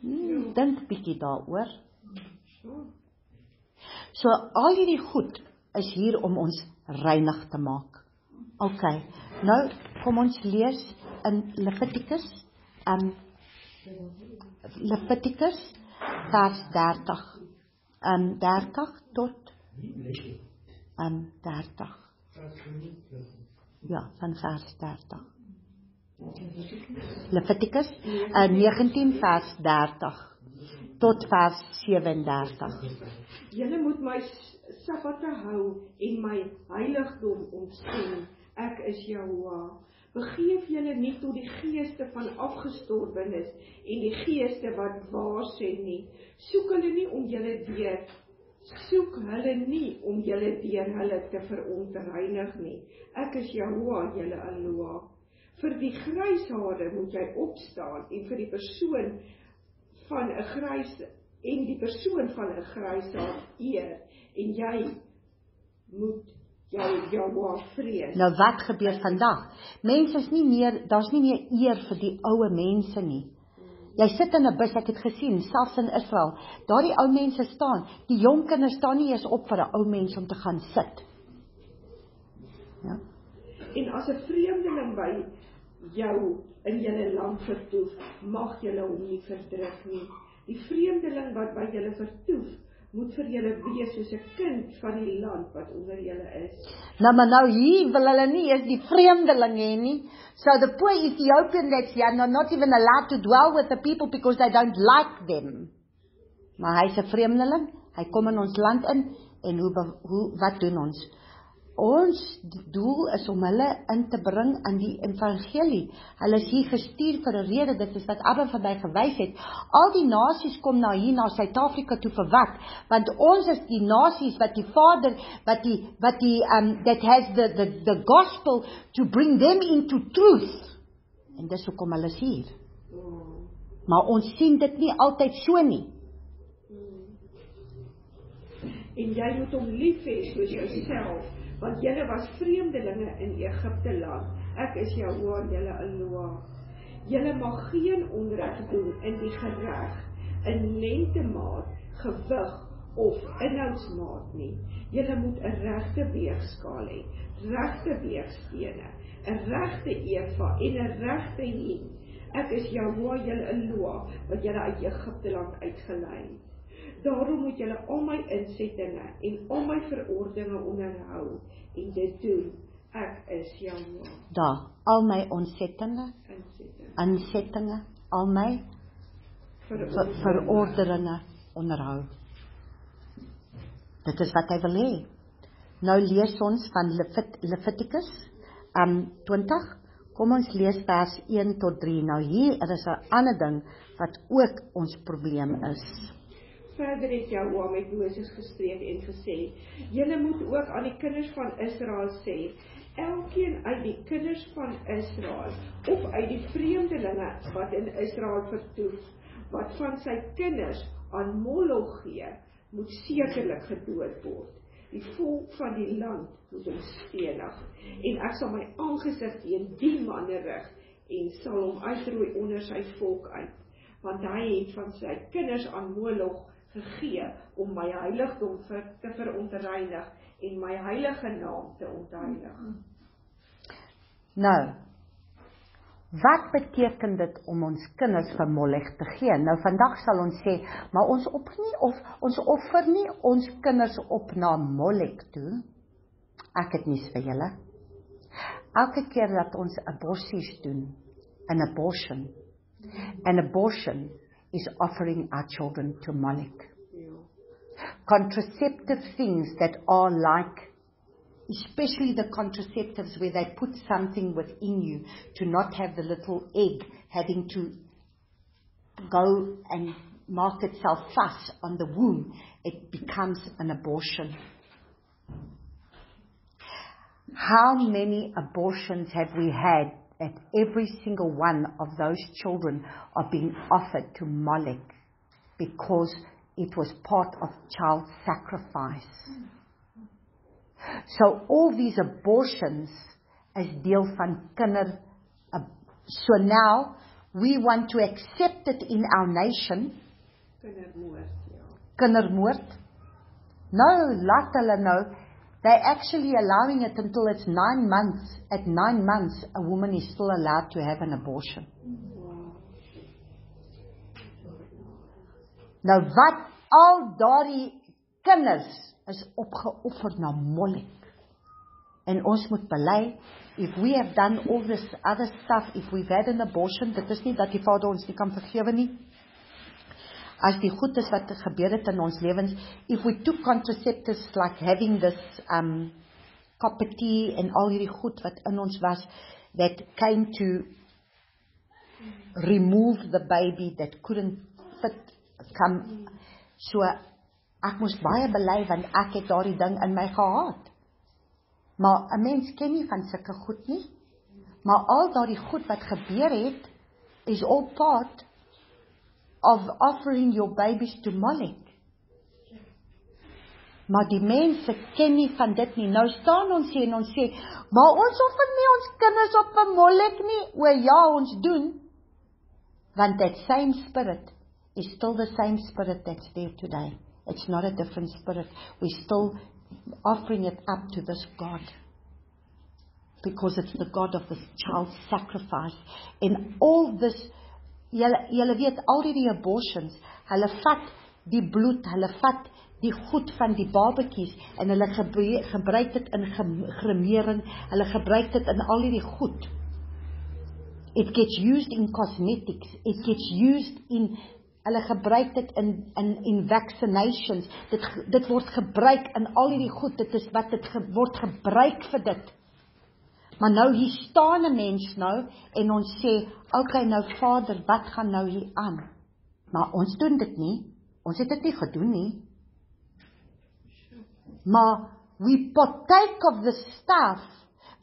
Hmm, dink bietjie daaroor. So al hierdie goed is hier om ons reinig te maak. OK. Nou kom ons lees in Levitikus, um Levitikus vers 30. Um 30 tot um 30. Ja, van vers 30. Levitikus uh, 19 vers 30 tot vers 37. Julle moet my Sabbatte hou en my heiligdom omstem. Ek is Jehovah. Begeef julle nie tot die geeste van afgestorwenes en die geeste wat waarsê nie. Soek hulle nie om julle deur soek hulle nie om julle deur hulle te verontreinig nie. Ek is Jehovah, julle Eloah. Vir die gryshare moet jy opstaan en vir die persoon van 'n grys en die persoon van 'n grysaar eer en jy moet jou jou vrees. Nou wat gebeur vandag? Mense is nie meer, daar's nie meer eer vir die oue mense nie. Jy sit in 'n bus, ek het gesien, selfs in Israel, daardie ou mense staan, die jong kinders staan nie eens op vir 'n ou mens om te gaan sit. Ja. En as 'n vreemdeling by jou in julle land vertoef, mag julle hom nie verdruk nie. Die vreemdeling wat by julle vertoef, moet vir julle wees soos 'n kind van die land wat onder julle is. Nou maar nou hier wil hulle nie eens die vreemdeling hê nie. So the poor Ethiopian that's here are not even allowed to dwell with the people because they don't like them. Maar hy's 'n vreemdeling. Hy kom in ons land in en hoe hoe wat doen ons? Ons doel is om hulle in te bring aan die evangelie. Hulle is hier gestuur vir 'n rede, dit is wat Abba verby gewys het. Al die nasies kom na hier na Suid-Afrika toe vir wat? Want ons is die nasies wat die Vader wat die wat die um that has the the the gospel to bring them into truth. En dis hoekom hulle is hier. Maar ons sien dit nie altyd so nie. en jy moet hom lief hê soos jouself, want julle was vreemdelinge in Egipte land. Ek is Jahwe, julle Eloah. Julle mag geen onreg doen in die gereg, in lentemaat, gewig of inhoudsmaat nie. Julle moet 'n regte weegskaal hê, regte weegstene, 'n regte efa en 'n regte hin. Ek is Jahwe, julle Eloah, wat julle uit Egipte land uitgelei het. Daarom moet julle al my insettinge en al my verordeninge onderhou en dit doen. Ek is Jahwe. Daar, al my onsettinge, Insettinge. insettinge, al my ver, verordeninge onderhou. Dit is wat hy wil hê. Nou lees ons van Levit, Levitikus um 20. Kom ons lees vers 1 tot 3. Nou hier is 'n ander ding wat ook ons probleem is. Verder het Jahwe met Moses gespreek en gesê: "Julle moet ook aan die kinders van Israel sê: Elkeen uit die kinders van Israel of uit die vreemdelinge wat in Israel vertoef, wat van sy kinders aan Moloch gee, moet sekerlik gedood word. Die volk van die land moet hom stenig en ek sal my aangesig teen die man rig en sal hom uitroei onder sy volk uit, want hy het van sy kinders aan Moloch gegee om my heiligdom vir, te verontreinig en my heilige naam te ontheilig. Nou, wat beteken dit om ons kinders vir Molech te gee? Nou vandag sal ons sê, maar ons op nie of ons offer nie ons kinders op na Molech toe. Ek het nie vir julle. Elke keer dat ons aborsies doen, 'n abortion. An abortion is offering our children to Molech. Contraceptive things that are like especially the contraceptives where they put something within you to not have the little egg having to go and mark itself fuss on the womb, it becomes an abortion. How many abortions have we had that every single one of those children are being offered to Molech because it was part of child sacrifice? So all these abortions is deel van kinder uh, so now we want to accept it in our nation Kindermoord, ja. kindermoord no laat hulle nou they actually allowing it until it's 9 months at 9 months a woman is still allowed to have an abortion nou wat al daardie kinders is opgeoffer na Molek. En ons moet bely if we have done all this other stuff if we've had an abortion dit is nie dat die Vader ons nie kan vergewe nie. As die goed is wat gebeur het in ons lewens if we took contraceptives like having this um tea en al hierdie goed wat in ons was that came to remove the baby that couldn't fit come so Ek moes baie bely want ek het daardie ding in my gehad. Maar 'n mens ken nie van sulke goed nie. Maar al daardie goed wat gebeur het is all part of offering your babies to Molech. Maar die mense ken nie van dit nie. Nou staan ons hier en ons sê, "Maar ons offer nie ons kinders op vir Molech nie." O ja, ons doen. Want that same spirit is still the same spirit that's there today. It's not a different spirit. We're still offering it up to this God. Because it's the God of this child sacrifice. And all this, julle, julle weet, al die abortions, hulle vat die bloed, hulle vat die goed van die babatjies en hulle gebruik dit in gremering, hulle gebruik dit in al die goed. It gets used in cosmetics, it gets used in Hulle gebruik dit in in in vaccinations. Dit dit word gebruik in al hierdie goed. Dit is wat dit ge, word gebruik vir dit. Maar nou hier staan 'n mens nou en ons sê, "Oké, okay, nou Vader, wat gaan nou hier aan?" Maar ons doen dit nie. Ons het dit nie gedoen nie. Maar we partake of the stuff.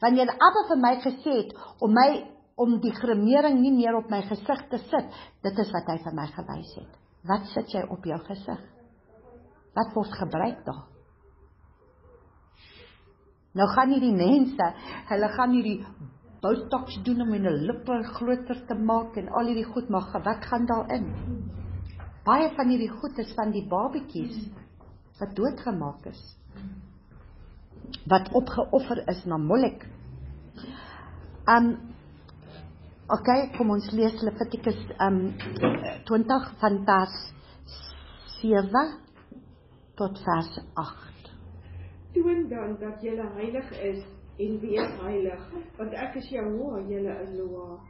Wanneer Abba vir my gesê het om my om die gremering nie meer op my gesig te sit. Dit is wat hy vir my gewys het. Wat sit jy op jou gesig? Wat word gebruik daar? Nou gaan hierdie mense, hulle gaan hierdie botox doen om hulle lippe groter te maak en al hierdie goed, maar wat gaan daarin? Baie van hierdie goed is van die babetjies wat doodgemaak is. Wat opgeoffer is na Molek. Um Okay, kom ons lees Levitikus um 20 van vers 7 tot vers 8. Toon dan dat jy heilig is en wees heilig, want ek is Jehovah, julle Eloah,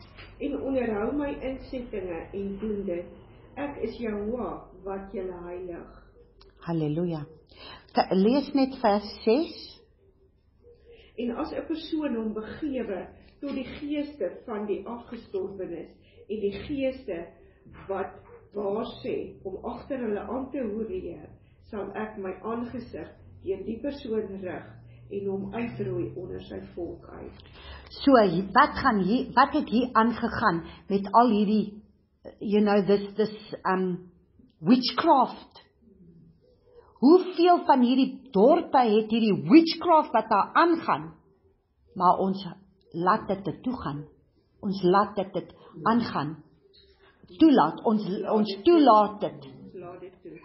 en onderhou my insettinge en doen dit. Ek is Jehovah wat julle heilig. Halleluja. Lees net vers 6. En as 'n persoon hom begewe tot die geeste van die afgestorwenes en die geeste wat waar sê om agter hulle aan te hoorieer, sal ek my aangesig teen die persoon rig en hom uitroei onder sy volk uit. So, wat gaan hier wat het hier aangegaan met al hierdie you know this this um witchcraft? Hoeveel van hierdie dorpe het hierdie witchcraft wat daar aangaan? Maar ons laat dit te toe gaan. Ons laat dit dit aangaan. Toelaat ons ons toelaat dit.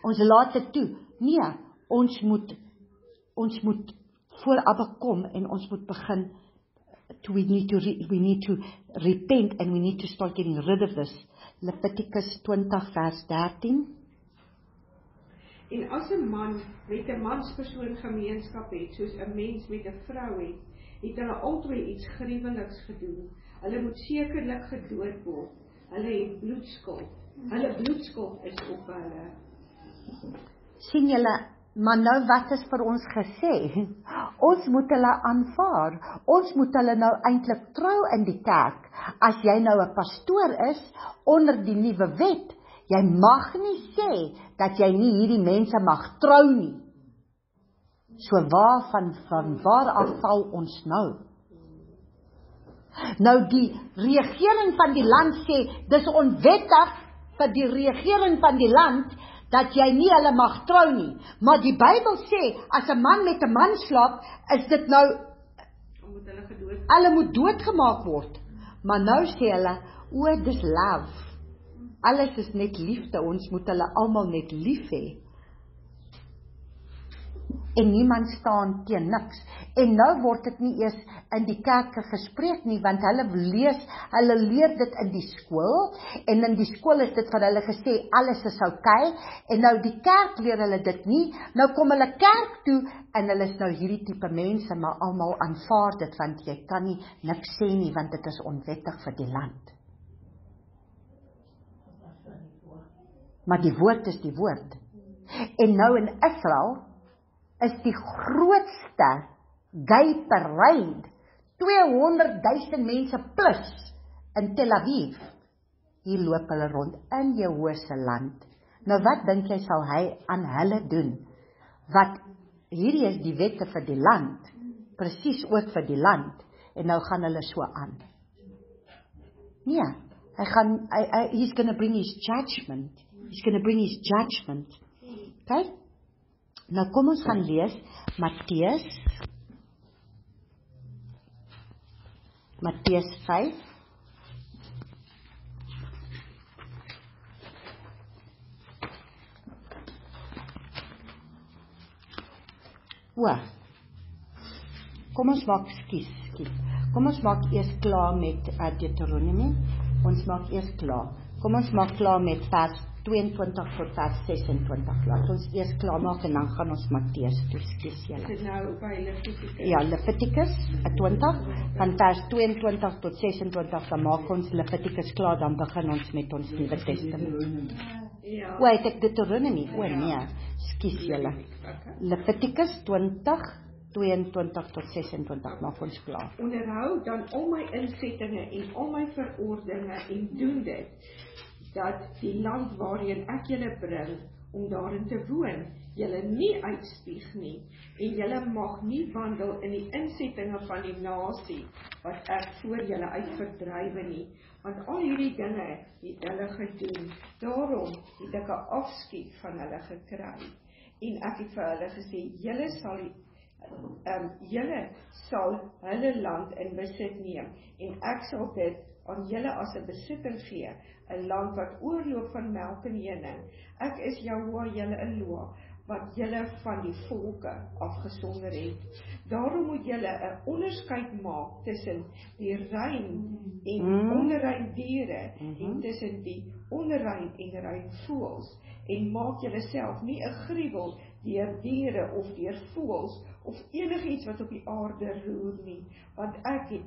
Ons laat dit toe. Nee, ons moet ons moet voor Abba kom en ons moet begin to we need to re, we need to repent and we need to start getting rid of this. Levitikus 20 vers 13 En as 'n man met 'n manspersoon gemeenskap het, soos 'n mens met 'n vrou het, het hulle albei iets gruweliks gedoen. Hulle moet sekerlik gedood word. Hulle het bloedskuld. Hulle bloedskuld is op hulle. sien julle maar nou wat is vir ons gesê? Ons moet hulle aanvaar. Ons moet hulle nou eintlik trou in die kerk. As jy nou 'n pastoor is onder die nuwe wet jy mag nie sê dat jy nie hierdie mense mag trou nie. So waar van van waar af val ons nou? Nou die regering van die land sê dis onwettig vir die regering van die land dat jy nie hulle mag trou nie. Maar die Bybel sê as 'n man met 'n man slaap, is dit nou moet hulle gedood. Hulle moet doodgemaak word. Maar nou sê hulle, o, dis love. Alles is net liefde. Ons moet hulle almal net lief hê en niemand staan teen niks. En nou word dit nie eers in die kerke gespreek nie want hulle lees, hulle leer dit in die skool en in die skool is dit vir hulle gesê alles is oukei okay, en nou die kerk leer hulle dit nie. Nou kom hulle kerk toe en hulle is nou hierdie tipe mense maar almal aanvaar dit want jy kan nie niks sê nie want dit is onwettig vir die land. Maar die woord is die woord. En nou in Israel is die grootste gay parade 200 000 mense plus in Tel Aviv. Hier loop hulle rond in Jehose land. Nou wat dink jy sal hy aan hulle doen? Wat hierdie is die wette vir die land presies ook vir die land en nou gaan hulle so aan. Nee hy gaan hy, hy, he's going to bring his judgment. He's going to bring his judgment. Okay Nou kom ons gaan lees Matteus Matteus 5 Wa. Kom ons maak skies, skies. Kom ons maak eers klaar met uh, Deuteronomy. Ons maak eers klaar. Kom ons maak klaar met vers 22 tot vers 26. Laat ons eers klaar maak en dan gaan ons Matteus toe skies julle. Dit nou by Levitikus. Ja, Levitikus 20 van vers 22 tot 26 dan maak ons Levitikus klaar dan begin ons met ons Nuwe Testament. Ja. O, ek het Deuteronomy. O nee, skies julle. Levitikus 20 22 tot 26 maak ons klaar. Onderhou dan al my insettinge en al my verordeninge en doen dit dat die land waarheen ek julle bring om daarin te woon, julle nie uitspieg nie en julle mag nie wandel in die insettinge van die nasie wat ek voor julle uitverdrywe nie, want al hierdie dinge het hulle gedoen. Daarom het ek 'n afskeid van hulle gekry en ek het vir hulle gesê, julle sal ehm um, julle sal hulle land in besit neem en ek sal dit aan julle as 'n besitting gee, 'n land wat oorloop van melk en honing. Ek is Jahua, julle Eloa, wat julle van die volke afgesonder het. Daarom moet julle 'n onderskeid maak tussen die rein en Mm. onrein diere Mhm. en tussen die onrein en rein voëls en maak julleself nie 'n gruwel deur diere of deur voëls of enigiets wat op die aarde roer nie, want ek het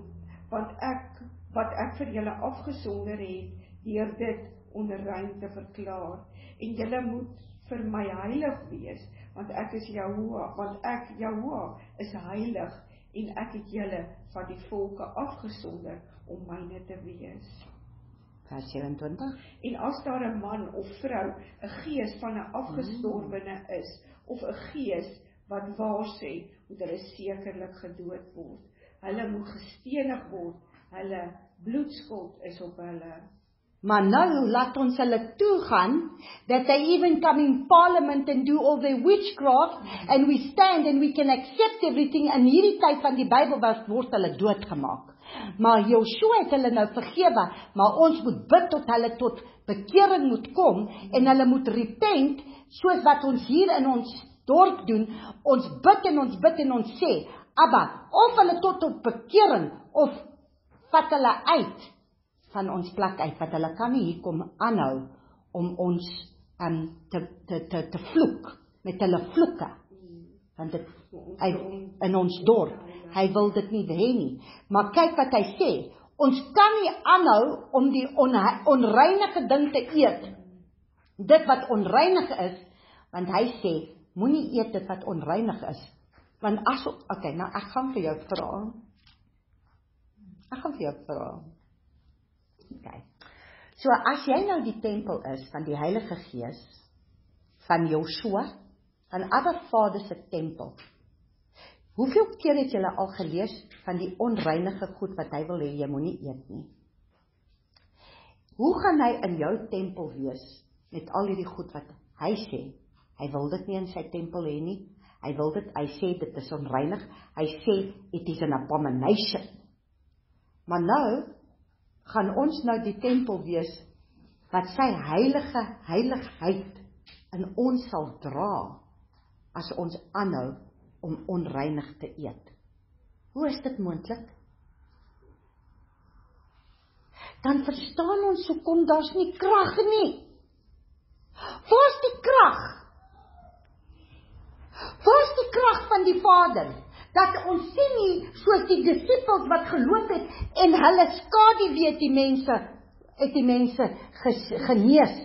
want ek wat ek vir julle afgesonder het deur dit onrein te verklaar en julle moet vir my heilig wees want ek is Jahua want ek Jahua is heilig en ek het julle van die volke afgesonder om myne te wees Vers 27. En as daar 'n man of vrou 'n gees van 'n afgestorwene is of 'n gees wat waar sê, moet hulle sekerlik gedood word. Hulle moet gestenig word. Hulle bloedskuld is op hulle. Maar nou laat ons hulle toegaan that they even come in parliament and do all their witchcraft and we stand and we can accept everything in hierdie tyd van die Bybel was word hulle doodgemaak. Maar Joshua het hulle nou vergewe, maar ons moet bid tot hulle tot bekering moet kom en hulle moet repent soos wat ons hier in ons dorp doen. Ons bid en ons bid en ons sê, Abba, of hulle tot tot bekering of vat hulle uit van ons plek uit wat hulle kan nie hier kom aanhou om ons um te te te te vloek met hulle vloeke. Want dit hy, in ons dorp hy wil dit nie hê nie. Maar kyk wat hy sê ons kan nie aanhou om die on, onreinige ding te eet. Dit wat onreinig is want hy sê moenie eet dit wat onreinig is. Want as okay nou ek gaan vir jou vra ek gaan vir jou vra okay so as jy nou die tempel is van die Heilige Gees van Joshua van Abba Vader se tempel hoeveel keer het julle al gelees van die onreinige goed wat hy wil hê jy moenie eet nie? Hoe gaan hy in jou tempel wees met al hierdie goed wat hy sê? Hy wil dit nie in sy tempel hê nie. Hy wil dit hy sê dit is onreinig. Hy sê it is an abomination. Maar nou gaan ons nou die tempel wees wat sy heilige heiligheid in ons sal dra as ons aanhou om onreinig te eet. Hoe is dit moontlik? Dan verstaan ons hoekom daar's nie krag nie. Waar's die krag? Waar's die krag van die Vader? Dat ons sien nie soos die disippels wat geloof het en hulle skadu weet die mense het die mense ges, genees.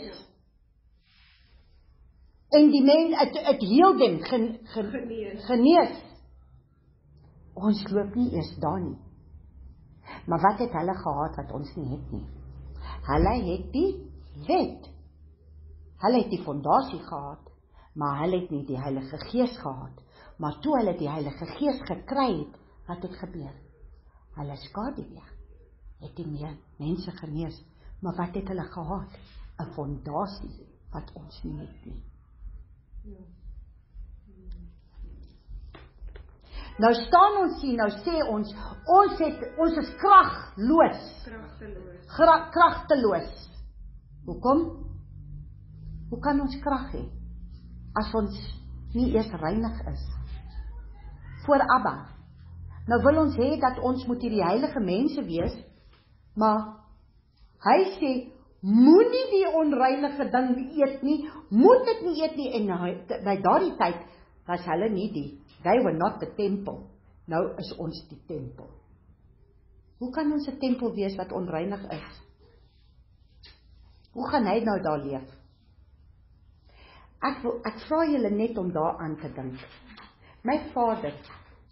En die mense het het heel dem gen, gen, Genees. genees. Ons loop nie eers daar nie. Maar wat het hulle gehad wat ons nie het nie? Hulle het die wet. Hulle het die fondasie gehad, maar hulle het nie die Heilige Gees gehad. Maar toe hulle die Heilige Gees gekry het, wat het gebeur? Hulle skadu weer. Het die meer mense genees, maar wat het hulle gehad? 'n Fondasie wat ons nie het nie. Nou staan ons hier, nou sê ons, ons het ons is kragloos, Kragteloos. gra- kragteloos. Hoekom? Hoe kan ons krag hê as ons nie eers reinig is voor Abba? Nou wil ons hê dat ons moet hierdie heilige mense wees, maar hy sê moenie die onreinige ding eet nie, moet dit nie eet nie en hy- by daardie tyd was hulle nie die they were not the temple. Nou is ons die tempel. Hoe kan ons 'n tempel wees wat onreinig is? Hoe gaan hy nou daar leef? Ek wil ek vra julle net om daaraan te dink. My Vader,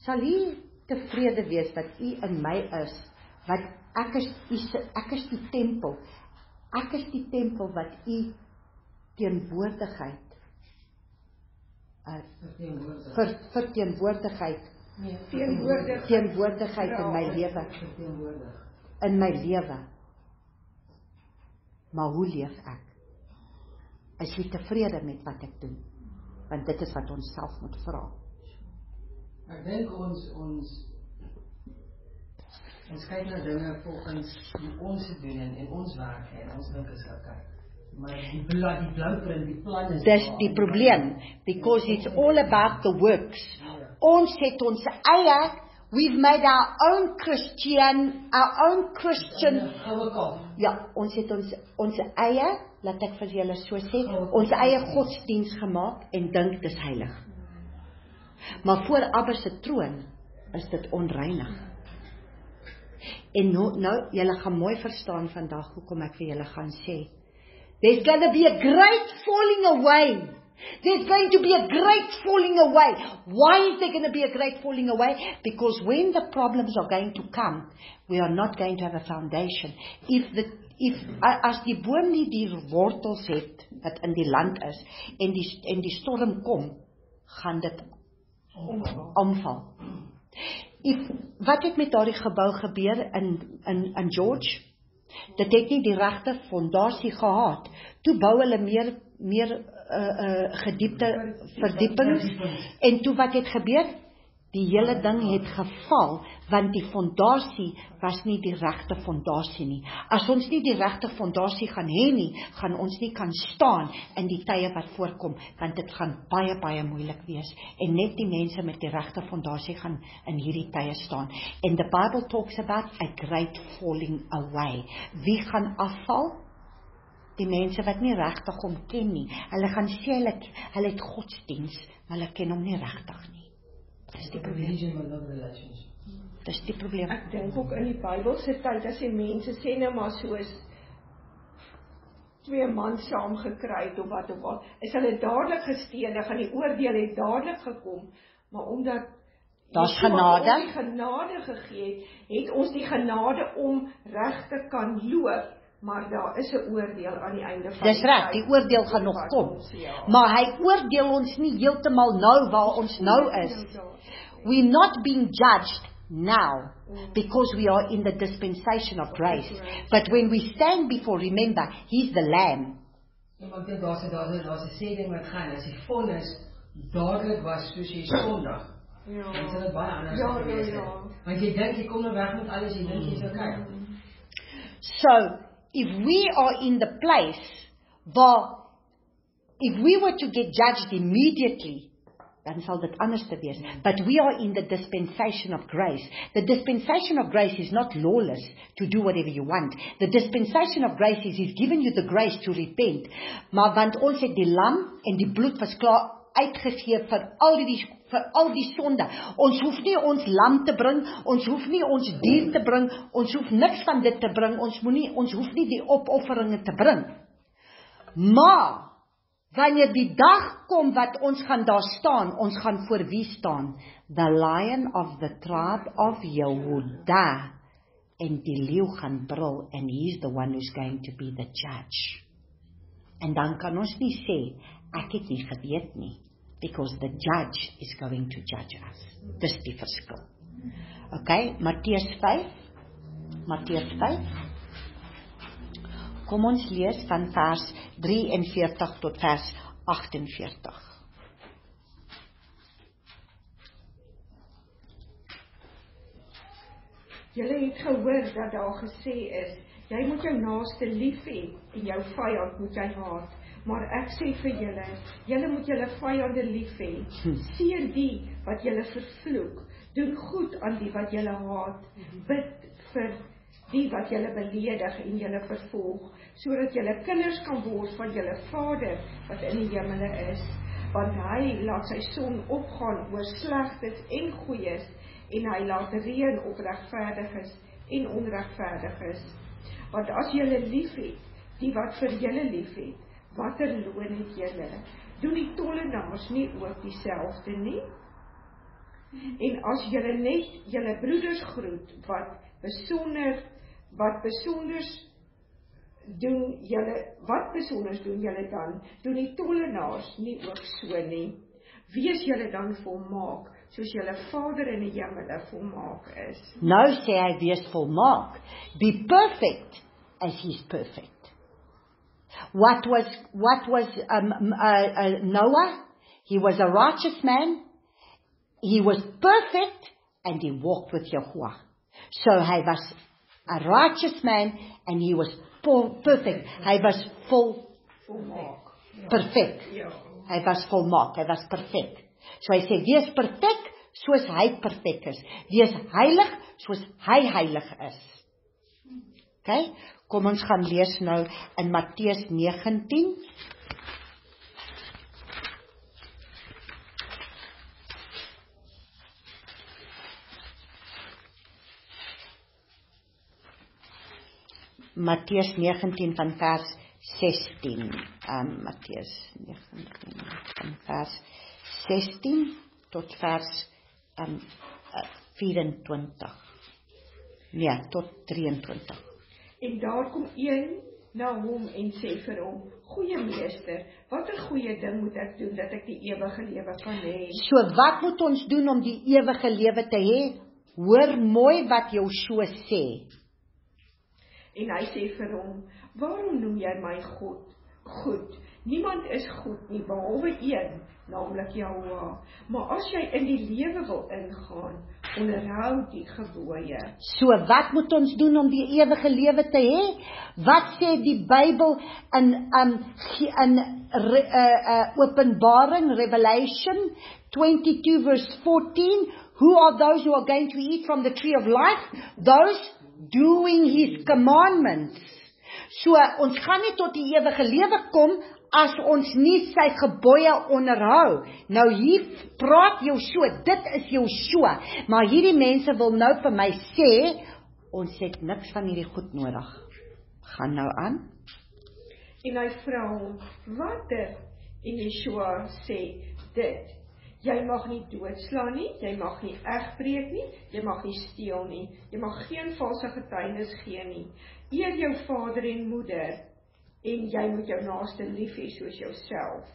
sal U tevrede wees dat U in my is, wat ek is U ek is die tempel. Ek is die tempel wat U teenwoordigheid uh, vir verteenwoordigheid Nee, Teenwoordig. teenwoordigheid in my lewe Verteenwoordig. in my lewe. Maar hoe leef ek? Is jy tevrede met wat ek doen? Want dit is wat ons self moet vra. Ek dink ons ons ons kyk na dinge volgens ons dit doen en, ons en ons. Maar die die die is Dis daar. die probleem because it's all about the works. Ons het ons eie we've made our own Christian our own Christian. Ja, ons het ons ons eie, laat ek vir julle so sê, ons eie godsdiens gemaak en dink dis heilig. Maar voor Abba se troon is dit onreinig. En nou, nou julle gaan mooi verstaan vandag hoekom ek vir julle gaan sê. There's going to be a great falling away. There's going to be a great falling away. Why is there going to be a great falling away? Because when the problems are going to come, we are not going to have a foundation. If the if as die boom nie die wortels het wat in die land is en die en die storm kom, gaan dit omval. If wat het met daardie gebou gebeur in in in George? Dit het nie die regte fondasie gehad. Toe bou hulle meer meer uh uh gediepte verdiepings en toe wat het gebeur? Die hele ding het geval want die fondasie was nie die regte fondasie nie. As ons nie die regte fondasie gaan hê nie, gaan ons nie kan staan in die tye wat voorkom want dit gaan baie baie moeilik wees en net die mense met die regte fondasie gaan in hierdie tye staan. And the Bible talks about a great falling away. Wie gaan afval? Die mense wat nie regtig hom ken nie. Hulle gaan sê hulle hulle het godsdiens, maar hulle ken hom nie regtig nie. Dis die probleem. Religion but not relationship. Dis die probleem. Ek dink ook in die Bybelse tyd as die mense sê nou maar soos twee man saam gekry het of wat ook al, is hulle dadelik gestenig en die oordeel het dadelik gekom, maar omdat Daar's genade. ons die genade gegee het, het ons die genade om reg te kan loop, maar daar is 'n oordeel aan die einde van Dis reg, die oordeel gaan nog kom. ons, ja. Maar hy oordeel ons nie heeltemal nou waar ons nou is. We're not being judged now because we are in the dispensation of grace. But when we stand before, remember, he's the lamb. Ja, ek dink daar's 'n daar's 'n daar's 'n sê ding wat gaan as die vonnis dadelik was soos jy Sondag. Ja. Dan sal dit baie anders Ja, ja, het. ja. Want jy dink jy kom nou weg met alles, jy dink jy's okay. So, if we are in the place waar if we were to get judged immediately, dan sal dit anders te wees. But we are in the dispensation of grace. The dispensation of grace is not lawless to do whatever you want. The dispensation of grace is he's given you the grace to repent. Maar want ons het die lam en die bloed was klaar uitgegee vir al die vir al die sonde. Ons hoef nie ons lam te bring, ons hoef nie ons dier te bring, ons hoef niks van dit te bring. Ons moenie ons hoef nie die opofferinge te bring. Maar wanneer die dag kom wat ons gaan daar staan, ons gaan voor wie staan? The lion of the tribe of Yehuda. En die leeu gaan brul and he's the one who's going to be the judge. En dan kan ons nie sê ek het nie geweet nie because the judge is going to judge us. Dis die verskil. OK, Matteus 5. Matteus 5. Kom ons lees van vers 43 tot vers 48. Julle het gehoor dat daar gesê is, jy moet jou naaste lief hê en jou vyand moet jy haat. Maar ek sê vir julle, julle moet julle vyande lief hê. Seën die wat julle vervloek, doen goed aan die wat julle haat. Bid vir die wat julle beledig en julle vervolg, sodat julle kinders kan word van julle Vader wat in die hemele is. Want hy laat sy son opgaan oor slegtes en goeies en hy laat reën op regverdiges en onregverdiges. Want as julle liefhet, die wat vir julle liefhet, watter loon het julle? Doen die tollenaars nie ook dieselfde nie? En as julle net julle broeders groet wat besonder wat besonder doen julle wat besonder doen julle dan doen die tollenaars nie ook so nie wees julle dan volmaak soos julle Vader in die hemele volmaak is Nou sê hy wees volmaak. Be perfect as he's perfect. What was what was um, uh, uh, Noah? He was a righteous man. he was perfect and he walked with Yahuwah. So hy was a righteous man and he was perfect. Hy was perfek. Ja. Hy was volmaak, hy was perfek. So hy sê wees perfek soos hy perfek is. Wees heilig soos hy heilig is. OK? Kom ons gaan lees nou in Matteus 19. Matteus 19 van vers 16. Um Matteus 19 van vers 16 tot vers um uh, 24. Nee, tot 23. En daar kom een na hom en sê vir hom: "Goeie meester, watter goeie ding moet ek doen dat ek die ewige lewe kan hê?" So wat moet ons doen om die ewige lewe te hê? Hoor mooi wat Joshua sê. En hy sê vir hom: "Waarom noem jy my God? Goed. Niemand is goed nie behalwe een, naamlik Jahoua. Maar as jy in die lewe wil ingaan, onderhou die gebooie." So wat moet ons doen om die ewige lewe te hê? Wat sê die Bybel in um in re, uh, uh, Openbaring Revelation 22 verse 14, who are those who are going to eat from the tree of life? Those doing his commandments. So ons gaan nie tot die ewige lewe kom as ons nie sy gebooie onderhou. Nou hier praat Joshua, dit is Joshua, maar hierdie mense wil nou vir my sê ons het niks van hierdie goed nodig. Gaan nou aan. En hy vra hom: "Watter?" En Yeshua sê: "Dit. Jy mag nie doodslaan nie, jy mag nie egbreek nie, jy mag nie steel nie, jy mag geen valse getuienis gee nie. Eer jou vader en moeder en jy moet jou naaste lief hê soos jouself."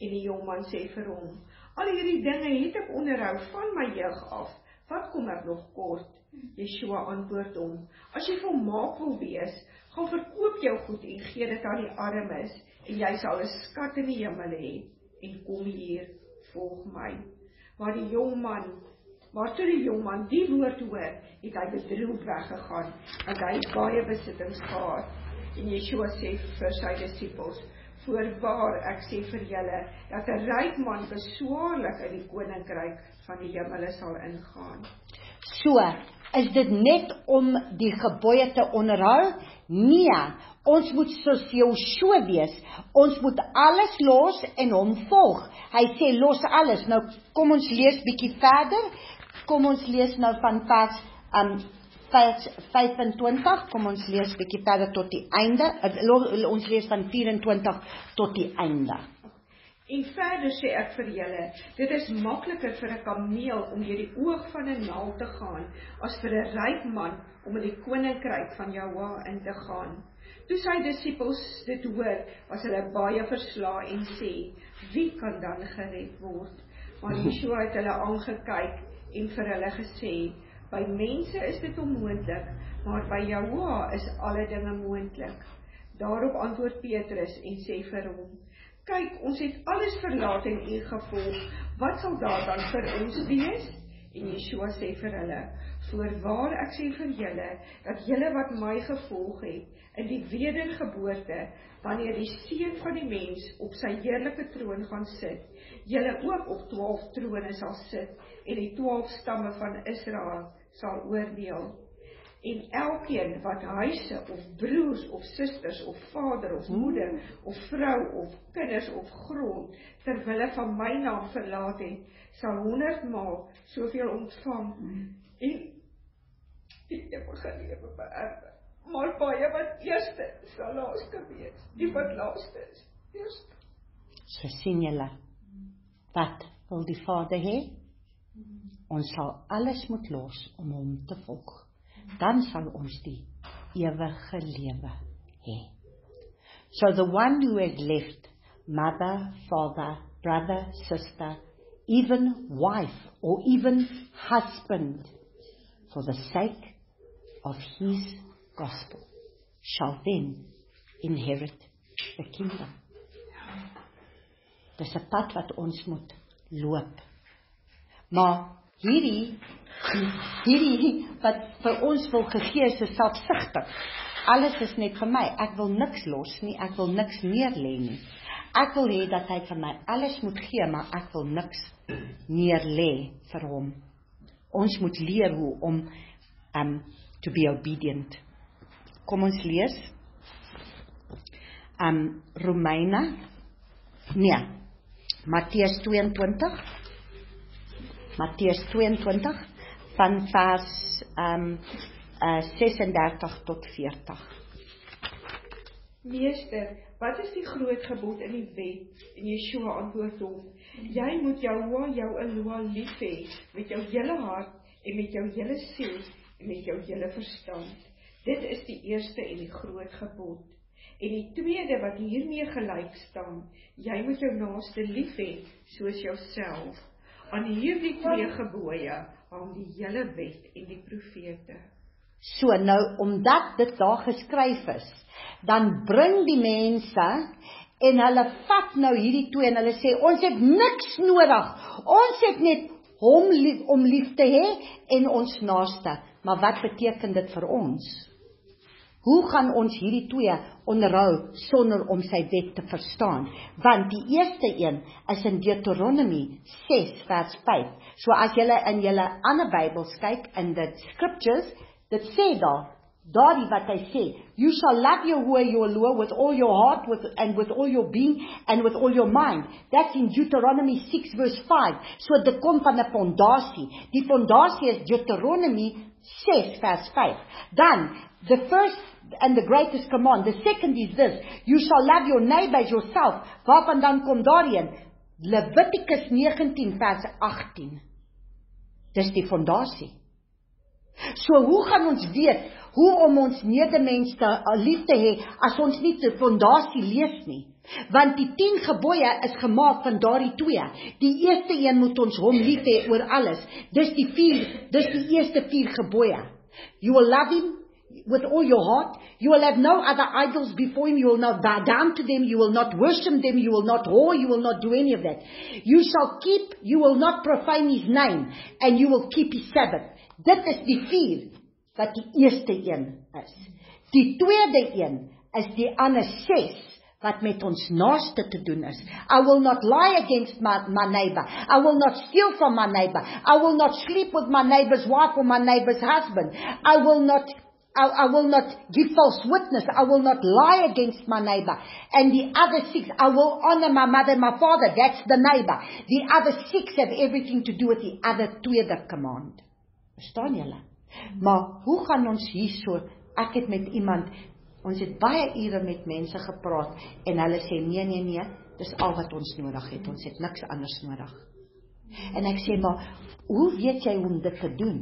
En die jongman sê vir hom: "Al hierdie dinge het ek onderhou van my jeug af. Wat kom ek nog kort?" Yeshua antwoord hom: "As jy volmaak wil wees, gaan verkoop jou goed en gee dit aan die armes en jy sal 'n skat in die hemel hê en kom hier volg my." Maar die jong man, maar toe die jong man die woord hoor, het hy bedroef weggegaan, want hy het baie besittings gehad. En Yeshua sê vir sy disippels: "Voorwaar, ek sê vir julle dat 'n ryk man beswaarlik in die koninkryk van die hemele sal ingaan." So, is dit net om die gebooie te onderhou? Nee, ons moet soos Joshua wees. Ons moet alles los en hom volg. Hy sê los alles. Nou kom ons lees bietjie verder. Kom ons lees nou van vers um 25. Kom ons lees bietjie verder tot die einde. Ons lees van 24 tot die einde. En verder sê ek vir julle, dit is makliker vir 'n kameel om deur die oog van 'n naald te gaan as vir 'n ryk man om in die koninkryk van Jahwa in te gaan. Toe sy disippels dit hoor, was hulle baie verslae en sê, "Wie kan dan gered word?" Maar Yeshua het hulle aangekyk en vir hulle gesê, "By mense is dit onmoontlik, maar by Jahwa is alle dinge moontlik." Daarop antwoord Petrus en sê vir hom: Kyk, ons het alles verlaat en U gevolg. Wat sal daar dan vir ons wees? En Yeshua sê vir hulle: Voorwaar ek sê vir julle dat julle wat my gevolg het in die wedergeboorte, wanneer die seun van die mens op sy heerlike troon gaan sit, julle ook op 12 trone sal sit en die 12 stamme van Israel sal oordeel en elkeen wat huise of broers of susters of vader of moeder of vrou of kinders of grond ter wille van my naam verlaat het, sal 100 maal soveel ontvang en die ewige lewe beerwe. Maar baie wat eerste sal laaste wees, die wat laaste is eerste. So sien julle. Wat wil die Vader hê? Ons sal alles moet los om hom te volg. Dan sal ons die ewige lewe hê. So the one who has left mother, father, brother, sister, even wife or even husband for the sake of his gospel shall then inherit the kingdom. Dis 'n pad wat ons moet loop. Maar hierdie hierdie wat vir ons wil gegee is selfsugtig. Alles is net vir my. Ek wil niks los nie. Ek wil niks neer lê nie. Ek wil hê dat hy vir my alles moet gee, maar ek wil niks neer lê vir hom. Ons moet leer hoe om um to be obedient. Kom ons lees. Um Romeine Nee. Matteus 22. Matteus 22 van vers um uh 36 tot 40. Meester, wat is die groot gebod in die wet? En Yeshua antwoord hom: Jy moet Jehovah jou Elohim lief hê met jou hele hart en met jou hele siel en met jou hele verstand. Dit is die eerste en die groot gebod. En die tweede wat hiermee gelyk staan, jy moet jou naaste lief hê soos jouself. Aan hierdie twee gebooie hang die hele wet en die profete. So nou omdat dit daar geskryf is, dan bring die mense en hulle vat nou hierdie twee en hulle sê ons het niks nodig. Ons het net hom lief om lief te hê en ons naaste. Maar wat beteken dit vir ons? Hoe gaan ons hierdie twee onderhou sonder om sy wet te verstaan? Want die eerste een is in Deuteronomy 6 vers 5. So as jy in julle ander Bybels kyk in the scriptures, dit sê daar Daardie wat hy sê, you shall love your way your Lord with all your heart with and with all your being and with all your mind. That's in Deuteronomy 6 verse 5. So dit kom van 'n fondasie. Die fondasie is Deuteronomy 6 vers 5. Dan the first and the greatest command. The second is this, you shall love your neighbor as yourself. Waarvan dan kom daarin? Leviticus 19 vers 18. Dis die fondasie. So hoe gaan ons weet hoe om ons medemens te uh, lief te hê as ons nie die fondasie lees nie? Want die 10 gebooie is gemaak van daardie twee. Die eerste een moet ons hom lief hê oor alles. Dis die 4, dis die eerste 4 gebooie. You will love him with all your heart. You will have no other idols before him. You will not bow down to them. You will not worship them. You will not whore. You will not do any of that. You shall keep, you will not profane his name. And you will keep his Sabbath. Dit is die vier wat die eerste een is. Die tweede een is die ander ses wat met ons naaste te doen is. I will not lie against my, my neighbor. I will not steal from my neighbor. I will not sleep with my neighbor's wife or my neighbor's husband. I will not I, I will not give false witness. I will not lie against my neighbor. And the other six, I will honor my mother and my father. That's the neighbor. The other six have everything to do with the other tweede command. Verstaan julle? Maar hoe gaan ons hierso ek het met iemand ons het baie ure met mense gepraat en hulle sê nee nee nee, dis al wat ons nodig het. Ons het niks anders nodig. En ek sê maar hoe weet jy hoe om dit te doen?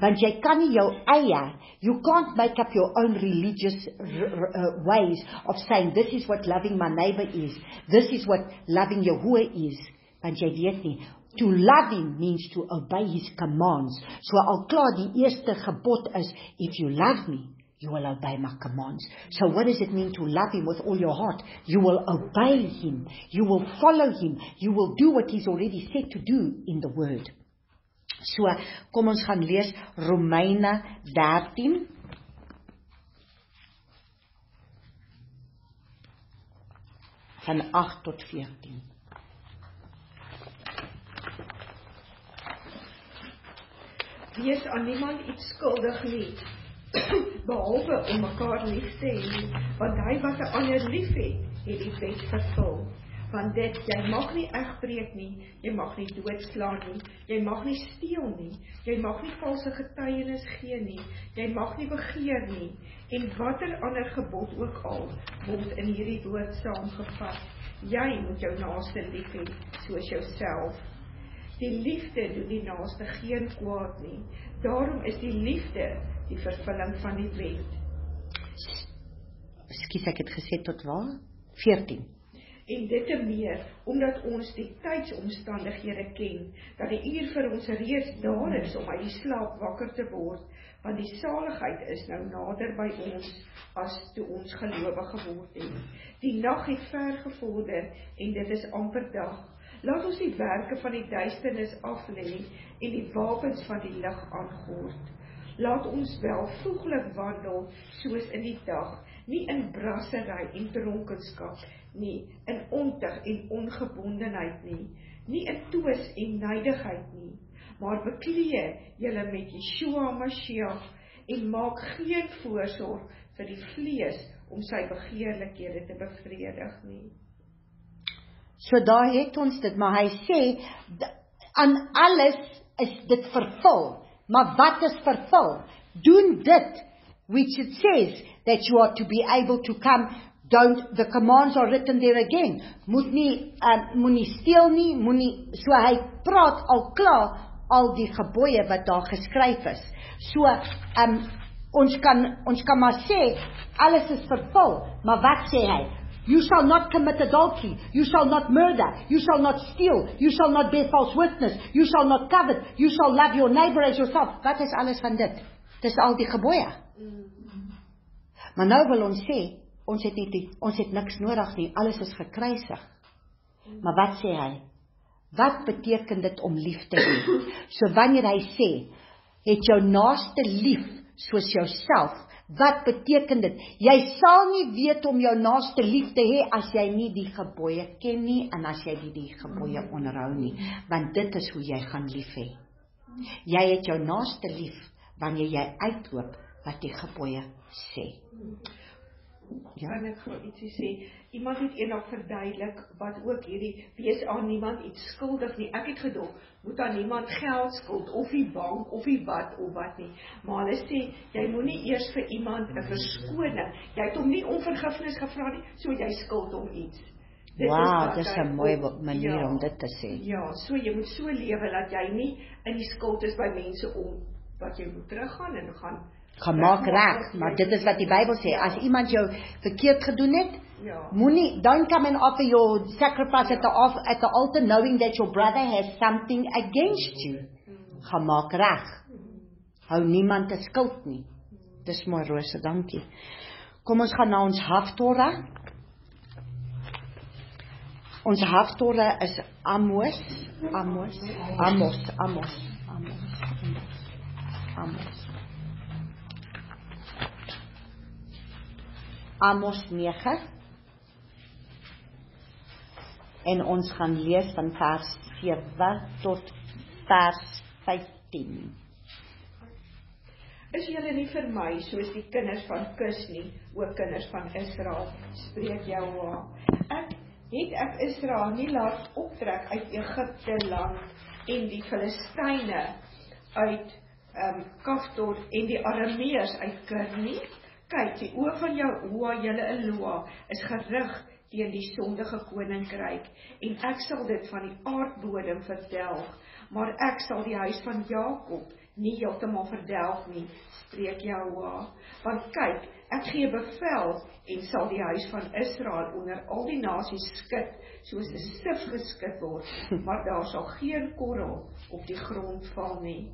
Want jy kan nie jou eie you can't make up your own religious uh, ways of saying this is what loving my neighbor is. This is what loving Yahuwah is. Want jy weet nie To love him means to obey his commands. So al klaar die eerste gebod is if you love me, you will obey my commands. So what does it mean to love him with all your heart? You will obey him. You will follow him. You will do what he's already said to do in the word. So kom ons gaan lees Romeine 13 van 8 tot 14. wees aan niemand iets skuldig nie behalwe om mekaar lief te hê want hy wat 'n ander liefhet het die wet vervul. Want dit jy mag nie egbreek nie jy mag nie doodslaan nie jy mag nie steel nie jy mag nie valse getuienis gee nie jy mag nie begeer nie. En watter ander gebod ook al word in hierdie woord saamgevat. Jy moet jou naaste lief hê soos jouself. Die liefde doen die naaste geen kwaad nie. Daarom is die liefde die vervulling van die wet. Skus ek het gesê tot waar? 14. En dit te meer omdat ons die tydsomstandighede ken dat die uur vir ons reeds daar is om uit die slaap wakker te word, want die saligheid is nou nader by ons as toe ons gelowig geword het. Die nag het ver gevorder en dit is amper dag. Laat ons die werke van die duisternis aflê en die wapens van die lig aangord. Laat ons wel voeglik wandel soos in die dag, nie in brassery en dronkenskap nie, in ontug en ongebondenheid nie, nie in twis en nydigheid nie, maar beklee julle met Yeshua Mashiach en maak geen voorsorg vir die vlees om sy begeerlikhede te bevredig nie. So daar het ons dit, maar hy sê aan alles is dit vervul. Maar wat is vervul? Doen dit which it says that you are to be able to come don't the commands are written there again. Moet nie um, moenie steel nie, moenie so hy praat al klaar al die gebooie wat daar geskryf is. So um ons kan ons kan maar sê alles is vervul, maar wat sê hy? You shall not commit adultery. You shall not murder. You shall not steal. You shall not bear false witness. You shall not covet. You shall love your neighbor as yourself. Wat is alles van dit? Dis al die gebooie. Maar nou wil ons sê, ons het nie ons het niks nodig nie. Alles is gekruisig. Maar wat sê hy? Wat beteken dit om lief te hê? So wanneer hy sê, het jou naaste lief soos jouself, Wat beteken dit? Jy sal nie weet om jou naaste lief te hê as jy nie die gebooie ken nie en as jy nie die gebooie onderhou nie, want dit is hoe jy gaan lief hê. Jy het jou naaste lief wanneer jy uitloop wat die gebooie sê. Ja, en ek wil ietsie sê. Iemand het eendag verduidelik wat ook hierdie wees aan niemand iets skuldig nie. Ek het gedog, moet aan niemand geld skuld of die bank of die wat of wat nie. Maar hulle sê jy moenie eers vir iemand 'n verskoning. Jy het hom nie om vergifnis gevra nie, so jy skuld hom iets. Dit wow, dis 'n mooi manier ja, om dit te sê. Ja, so jy moet so lewe dat jy nie in die skuld is by mense om wat jy moet teruggaan en gaan gemaak reg, maar dit is wat die Bybel sê. As iemand jou verkeerd gedoen het, ja. moenie don't come and offer your sacrifice at the off at the altar knowing that your brother has something against you. Gemaak reg. Hou niemand te skuld nie. Dis mooi rose, dankie. Kom ons gaan na ons Haftorah. Ons Haftorah is Amos, Amos, Amos, Amos, Amos. Amos. Amos 9 en ons gaan lees van vers 7 tot vers 15. Is julle nie vir my soos die kinders van Kus nie, ook kinders van Israel, spreek Jehova. Ek het ek Israel nie laat optrek uit Egipte land en die Filistyne uit ehm um, Kaftor en die Arameërs uit Kir nie Kyk, die oë van jou oë, julle Eloa, is gerig teen die sondige koninkryk en ek sal dit van die aardbodem verdelg, maar ek sal die huis van Jakob nie heeltemal verdelg nie, spreek Jehovah. Want kyk, ek gee bevel en sal die huis van Israel onder al die nasies skud, soos 'n sif geskit word, maar daar sal geen korrel op die grond val nie.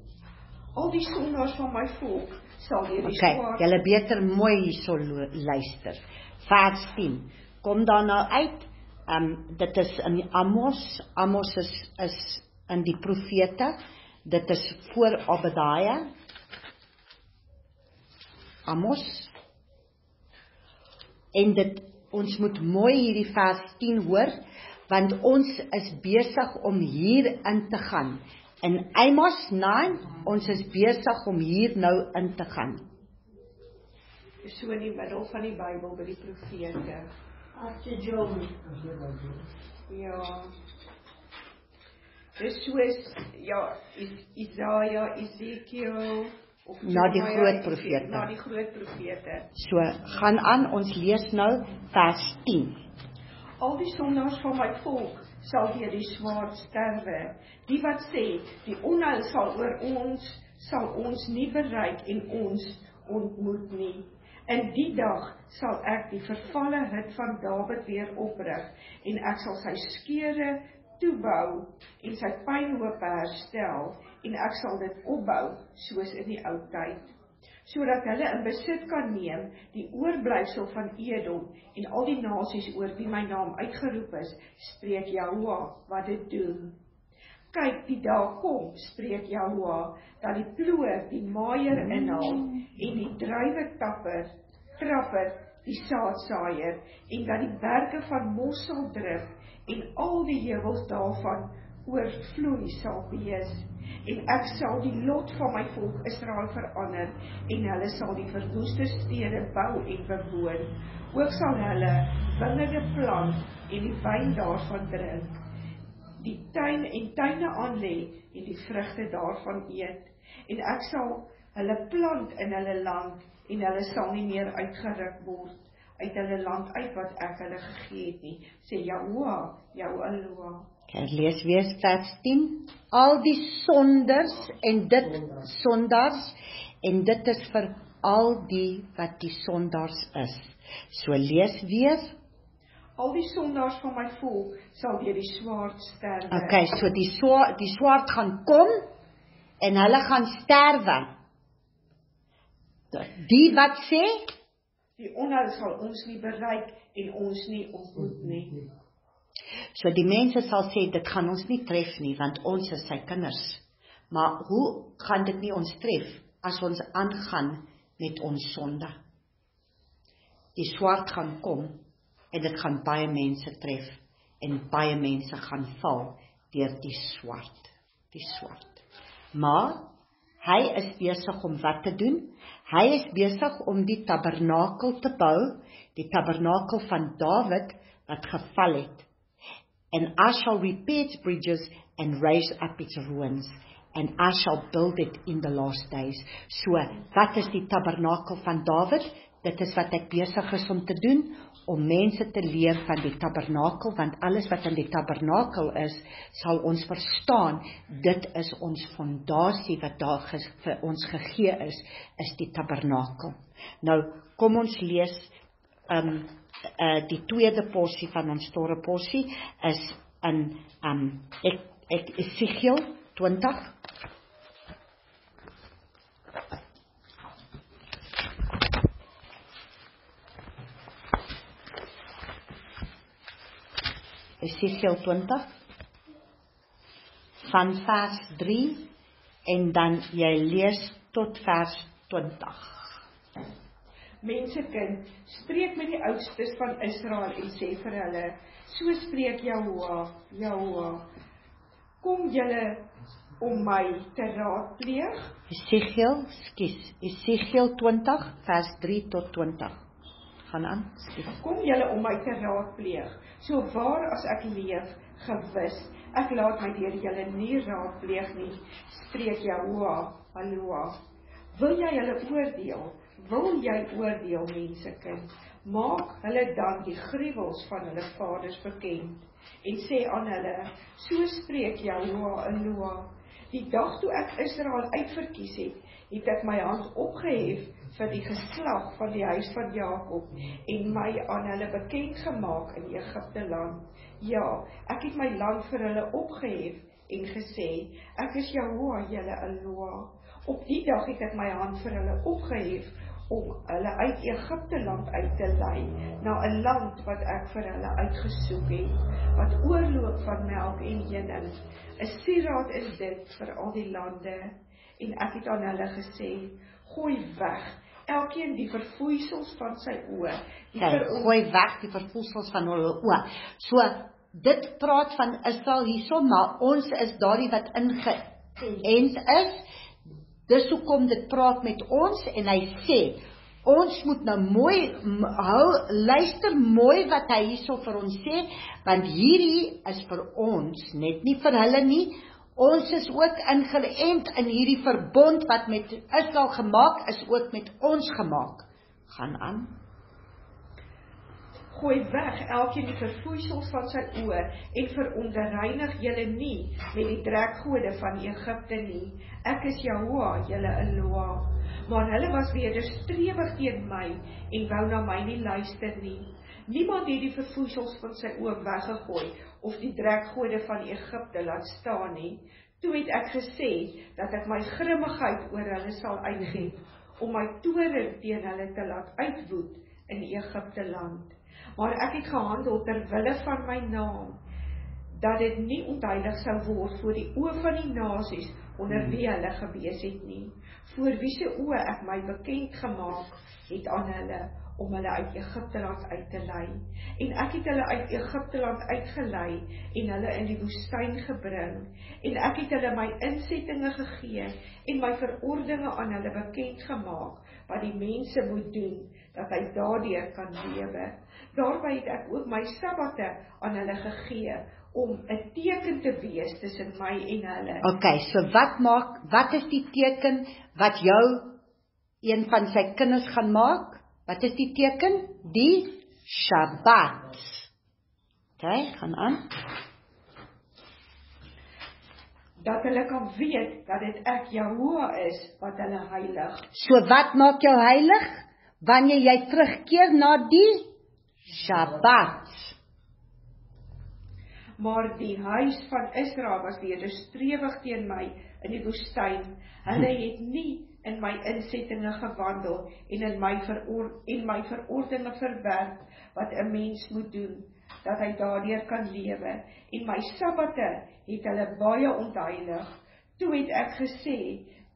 Al die sondaars van my volk sal deur die okay, swaar. Julle beter mooi hierso luister. Vers 10. Kom dan nou uit. Ehm um, dit is in Amos. Amos is is in die profete. Dit is voor Obadiah. Amos. En dit ons moet mooi hierdie vers 10 hoor want ons is besig om hier in te gaan. In Amos 9, ons is besig om hier nou in te gaan. So in die middel van die Bybel by die profete. After John. Ja. Dis soos ja, Isaia, Ezekiel of na die groot profete. Na die groot profete. So, gaan aan, ons lees nou vers 10. Al die sondaars van my volk sal deur die swaard sterwe. Die wat sê die onheil sal oor ons sal ons nie bereik en ons ontmoet nie. In die dag sal ek die vervalle hut van Dawid weer oprig en ek sal sy skeure toebou en sy pynhope herstel en ek sal dit opbou soos in die ou tyd. Sodat hulle in besit kan neem die oorblyfsel van Edom en al die nasies oor wie my naam uitgeroep is, spreek Jahoua wat dit doen. Kyk, die dag kom, spreek Jahoua, dat die ploer die maaier inhaal en die druiwe tapper, trapper, die saadsaaier en dat die berge van mos sal drip en al die heuwels daarvan oorvloei sal wees en ek sal die lot van my volk Israel verander en hulle sal die verwoeste stede bou en bewoon. Ook sal hulle wingerde plant en die wyn daarvan drink. Die tuin en tuine aanlê en die vrugte daarvan eet. En ek sal hulle plant in hulle land en hulle sal nie meer uitgeruk word uit hulle land uit wat ek hulle gegee het nie, sê Jahoua, jou Eloah. Ek lees weer vers 10. Al die sonders en dit sondars en dit is vir al die wat die sondars is. So lees weer. Al die sondaars van my volk sal deur die swaard sterwe. Okay, so die swaard die swaard gaan kom en hulle gaan sterwe. Die wat sê die onheil sal ons nie bereik en ons nie ontmoet nie. So die mense sal sê dit gaan ons nie tref nie want ons is sy kinders. Maar hoe gaan dit nie ons tref as ons aangaan met ons sonde? Die swart gaan kom en dit gaan baie mense tref en baie mense gaan val deur die swart, die swart. Maar hy is besig om wat te doen? Hy is besig om die tabernakel te bou, die tabernakel van Dawid wat geval het and I shall repair its bridges and raise up its ruins and I shall build it in the last days. So, wat is die tabernakel van Dawid? Dit is wat ek besig is om te doen om mense te leer van die tabernakel want alles wat in die tabernakel is, sal ons verstaan, dit is ons fondasie wat daar vir ons gegee is, is die tabernakel. Nou, kom ons lees um uh, die tweede porsie van ons store porsie is in um ek ek Esegiel 20 Esegiel 20 van vers 3 en dan jy lees tot vers 20 Mensekind, spreek met die oudstes van Israel en sê vir hulle: So spreek Jahoua, Jahoua. Kom julle om my te raadpleeg? Esegiel, skus, Esegiel 20 vers 3 tot 20. Gaan aan. Skus. Kom julle om my te raadpleeg. So waar as ek leef, gewis, ek laat my deur julle nie raadpleeg nie, spreek Jahoua, Aloha. Wil jy hulle oordeel? Wil jy oordeel mense kind? Maak hulle dan die gruwels van hulle vaders bekend en sê aan hulle so spreek Jahoua in Noa die dag toe ek Israel uitverkies het het ek my hand opgehef vir die geslag van die huis van Jakob en my aan hulle bekend gemaak in Egipte land. Ja ek het my land vir hulle opgehef en gesê ek is Jahoua julle Noa op die dag het ek my hand vir hulle opgehef om hulle uit Egipte land uit te lei na 'n land wat ek vir hulle uitgesoek het wat oorloop van melk en honing. 'n sieraad is dit vir al die lande. En ek het aan hulle gesê gooi weg elkeen die verfoeisels van sy oë. Kijk, gooi weg die verfoeisels van hulle oë. So dit praat van Israel hierson maar ons is daardie wat ingeënt is Dis hoekom dit praat met ons en hy sê ons moet nou mooi hou luister mooi wat hy hierso vir ons sê want hierdie is vir ons net nie vir hulle nie. Ons is ook ingeënt in hierdie verbond wat met Israel gemaak is ook met ons gemaak. Gaan aan gooi weg elkeen die verfoeisels van sy oë en veronderreinig julle nie met die drekgode van Egipte nie. Ek is Jahoua, julle Eloa. Maar hulle was wederstrewig teen my en wou na my nie luister nie. Niemand het die verfoeisels van sy oë weggegooi of die drekgode van Egipte laat staan nie. Toe het ek gesê dat ek my grimmigheid oor hulle sal uitgee om my toorn teen hulle te laat uitwoed in Egipte land. Maar ek het gehandel ter wille van my naam dat dit nie ontheilig sou word voor die oë van die nasies onder wie hulle gewees het nie. Voor wie se oë ek my bekend gemaak het aan hulle om hulle uit Egipte land uit te lei. En ek het hulle uit Egipte land uitgelei en hulle in die woestyn gebring en ek het hulle my insettinge gegee en my verordeninge aan hulle bekend gemaak wat die mense moet doen dat hy daardeur kan lewe. Daarby het ek ook my sabbate aan hulle gegee om 'n teken te wees tussen my en hulle. Okay, so wat maak wat is die teken wat jou een van sy kinders gaan maak? Wat is die teken? Die Shabbat. Okay, gaan aan. Dat hulle kan weet dat dit ek Jahoua is wat hulle heilig. So wat maak jou heilig? Wanneer jy terugkeer na die Shabbat. Maar die huis van Israel was weer strewig teen my in die woestyn. Hulle het nie in my insettinge gewandel en in my veror en my verordeninge verwerp wat 'n mens moet doen dat hy daardeur kan lewe en my sabbate het hulle baie ontheilig. Toe het ek gesê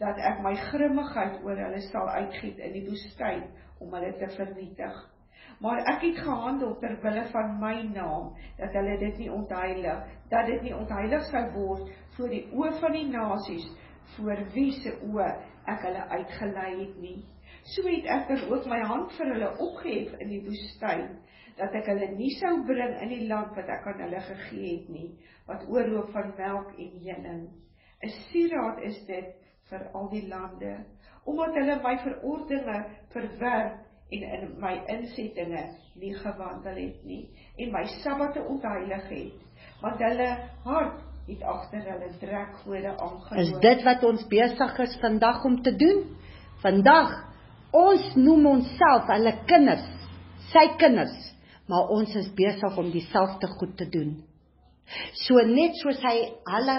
dat ek my grimmigheid oor hulle sal uitgiet in die woestyn om hulle te vernietig. Maar ek het gehandel ter wille van my naam dat hulle dit nie ontheilig, dat dit nie ontheilig sou word voor die oë van die nasies voor wie se oë ek hulle uitgelei het nie. So het ek dan ook my hand vir hulle opgehef in die woestyn dat ek hulle nie sou bring in die land wat ek aan hulle gegee het nie, wat oorloop van melk en honing. 'n Sieraad is dit vir al die lande, omdat hulle my verordeninge verwerp en in my insettinge nie gewandel het nie en my sabbate ontheilig het, want hulle hart het agter hulle trekgode aangeloop. Is dit wat ons besig is vandag om te doen? Vandag ons noem onsself hulle kinders, sy kinders, maar ons is besig om dieselfde goed te doen. So net soos hy hulle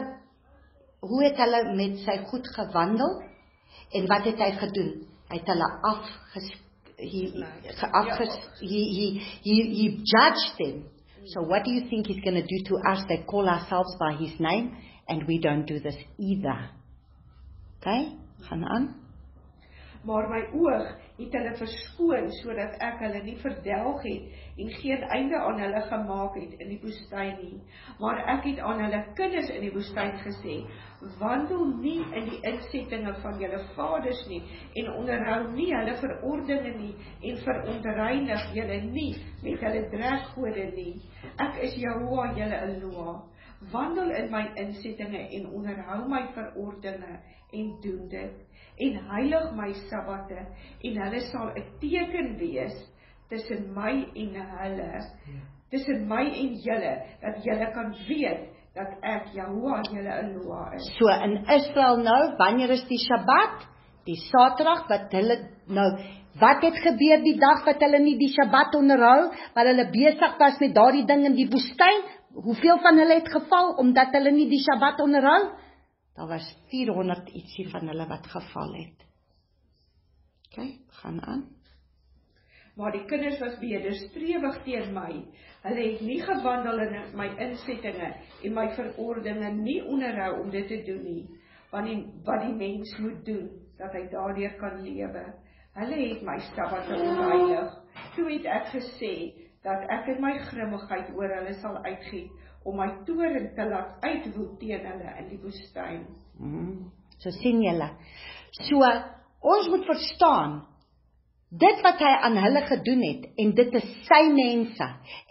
hoe het hulle met sy goed gewandel en wat het hy gedoen? Hy het hulle afges he, afges, he, he, he, he judged them So what do you think he's going to do to us that call ourselves by his name and we don't do this either? Okay? Gaan aan. Maar my oog het hulle verskoon sodat ek hulle nie verdelg het en geen einde aan hulle gemaak het in die woestyn nie. Maar ek het aan hulle kinders in die woestyn gesê: "Wandel nie in die insettinge van julle vaders nie en onderhou nie hulle verordeninge nie en verontreinig julle nie met hulle dreggode nie. Ek is Jahoua, julle Eloah. Wandel in my insettinge en onderhou my verordeninge en doen dit." En heilig my sabbate en hulle sal 'n teken wees tussen my en hulle tussen my en julle dat julle kan weet dat ek Jahoua julle Eloah is. So in Israel nou, wanneer is die Sabbat? Die Saterdag wat hulle nou wat het gebeur die dag wat hulle nie die Sabbat onderhou, wat hulle besig was met daardie ding in die woestyn? Hoeveel van hulle het geval omdat hulle nie die Sabbat onderhou? Daar was 400 ietsie van hulle wat geval het. OK, gaan aan. Maar die kinders was wederstrewig teen my. Hulle het nie gewandel in my insettinge en my verordeninge nie onderhou om dit te doen nie, want die, wat die mens moet doen dat hy daardeur kan lewe. Hulle het my sabbate onheilig. Toe het ek gesê dat ek in my grimmigheid oor hulle sal uitgiet om my toren te laat uitwoed teen hulle in die woestyn. Mm, so sien julle. So ons moet verstaan dit wat hy aan hulle gedoen het en dit is sy mense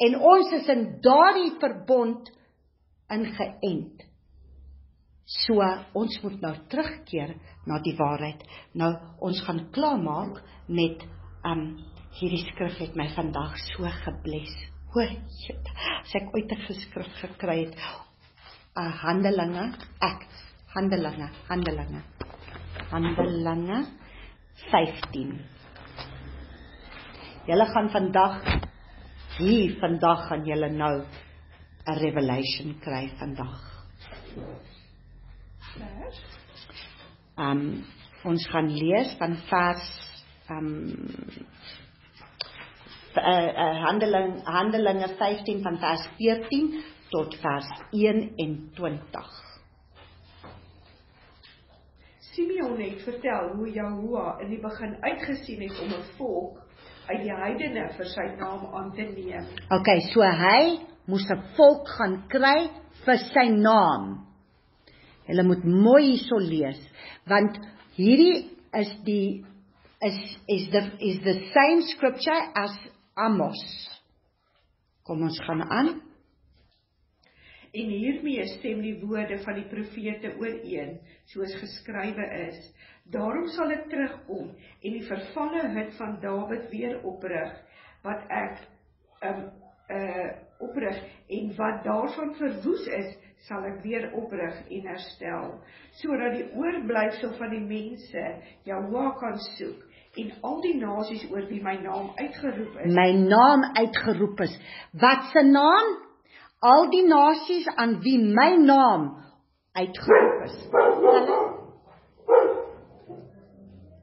en ons is in daardie verbond ingeënt. So ons moet nou terugkeer na die waarheid. Nou ons gaan klaarmaak met um hierdie skrif het my vandag so gebless. O, as ek ooit 'n geskrif gekry het, uh, Handelinge, Acts, Handelinge, Handelinge. Handelinge 15. Julle gaan vandag hier vandag gaan julle nou 'n revelation kry vandag. Um Ons gaan lees van vers ehm um, uh, uh, Handeling Handelinge 15 van vers 14 tot vers 21. Simeon het vertel hoe Jahoua in die begin uitgesien het om 'n volk uit die heidene vir sy naam aan te neem. OK, so hy moes 'n volk gaan kry vir sy naam. Hulle moet mooi hierso lees want hierdie is die is is the is the same scripture as Amos. Kom ons gaan aan. En hiermee stem die woorde van die profete ooreen, soos geskrywe is: Daarom sal ek terugkom en die vervalle hut van Dawid weer oprig, wat ek um uh oprig en wat daarvan verwoes is, sal ek weer oprig en herstel, sodat die oorblyfsel van die mense Jahwa kan soek en al die nasies oor wie my naam uitgeroep is. My naam uitgeroep is. Wat se naam? Al die nasies aan wie my naam uitgeroep is.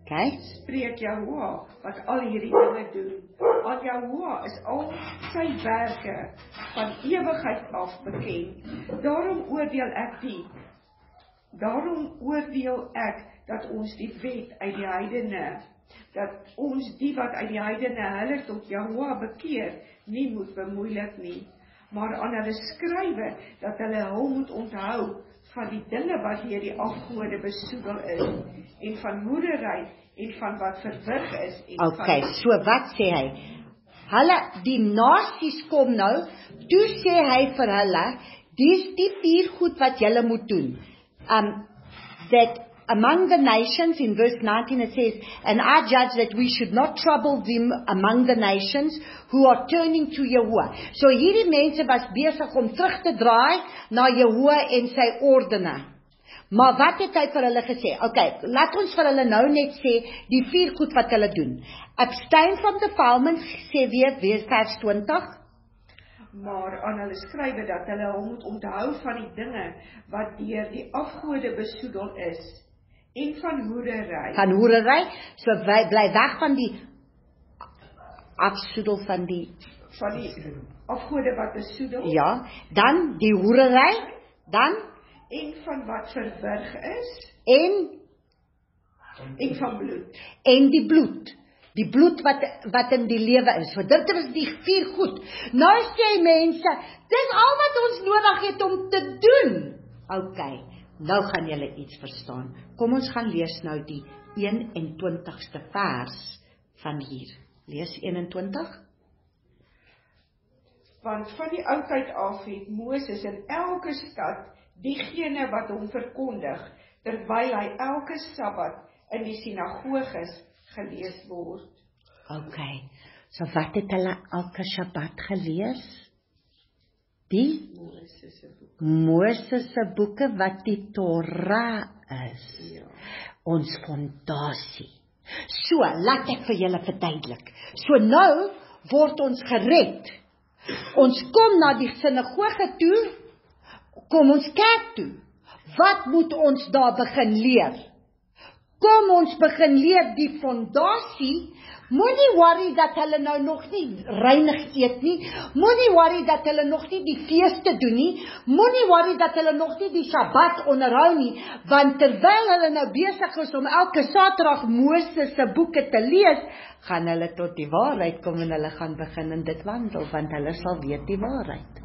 Okay. Spreek Jahwa wat al hierdie dinge doen. Aan Jahwa is al sy werke van ewigheid af bekend. Daarom oordeel ek die Daarom oordeel ek dat ons die wet uit die heidene dat ons die wat uit die heidene hulle tot Jahwa bekeer nie moet bemoeilik nie maar aan hulle skrywe dat hulle hom moet onthou van die dinge wat deur die afgode besoedel is en van moedery en van wat verwrig is en Okay, van so wat sê hy? Hulle die nasies kom nou, toe sê hy vir hulle, dis die vier goed wat julle moet doen. Um that among the nations in verse 19 it says and I judge that we should not trouble them among the nations who are turning to Jehovah. So hierdie mense was besig om terug te draai na Jehovah en sy ordene. Maar wat het hy vir hulle gesê? Okay, laat ons vir hulle nou net sê die vier goed wat hulle doen. Abstain from defilement sê weer weer vers 20. maar aan hulle skrywe dat hulle hom moet onthou van die dinge wat deur die afgode besoedel is en van hoedery van hoerery, so bly, bly weg van die afsoedel van die van die afgode wat besoedel ja, dan die hoerery, dan en van wat verwrig is en en van bloed. en die bloed. Die bloed wat wat in die lewe is. Want dit is die vier goed. Nou sê mense, dis al wat ons nodig het om te doen. OK. Nou gaan julle iets verstaan. Kom ons gaan lees nou die 21ste vers van hier. Lees 21. Want van die ou tyd af het Moses in elke stad diegene wat hom verkondig terwyl hy elke Sabbat in die sinagoges gelees word. OK. So wat het hulle elke Sabbat gelees? Die Moses se boek. Moses se boeke wat die Torah is. Ja. Ons fondasie. So, laat ek vir julle verduidelik. So nou word ons gered. Ons kom na die sinagoge toe. Kom ons kerk toe. Wat moet ons daar begin leer? Kom ons begin leer die fondasie. Moenie worry dat hulle nou nog nie reinig eet nie. Moenie worry dat hulle nog nie die feeste doen nie. Moenie worry dat hulle nog nie die Sabbat onderhou nie, want terwyl hulle nou besig is om elke Saterdag Moses se boeke te lees, gaan hulle tot die waarheid kom en hulle gaan begin in dit wandel, want hulle sal weet die waarheid.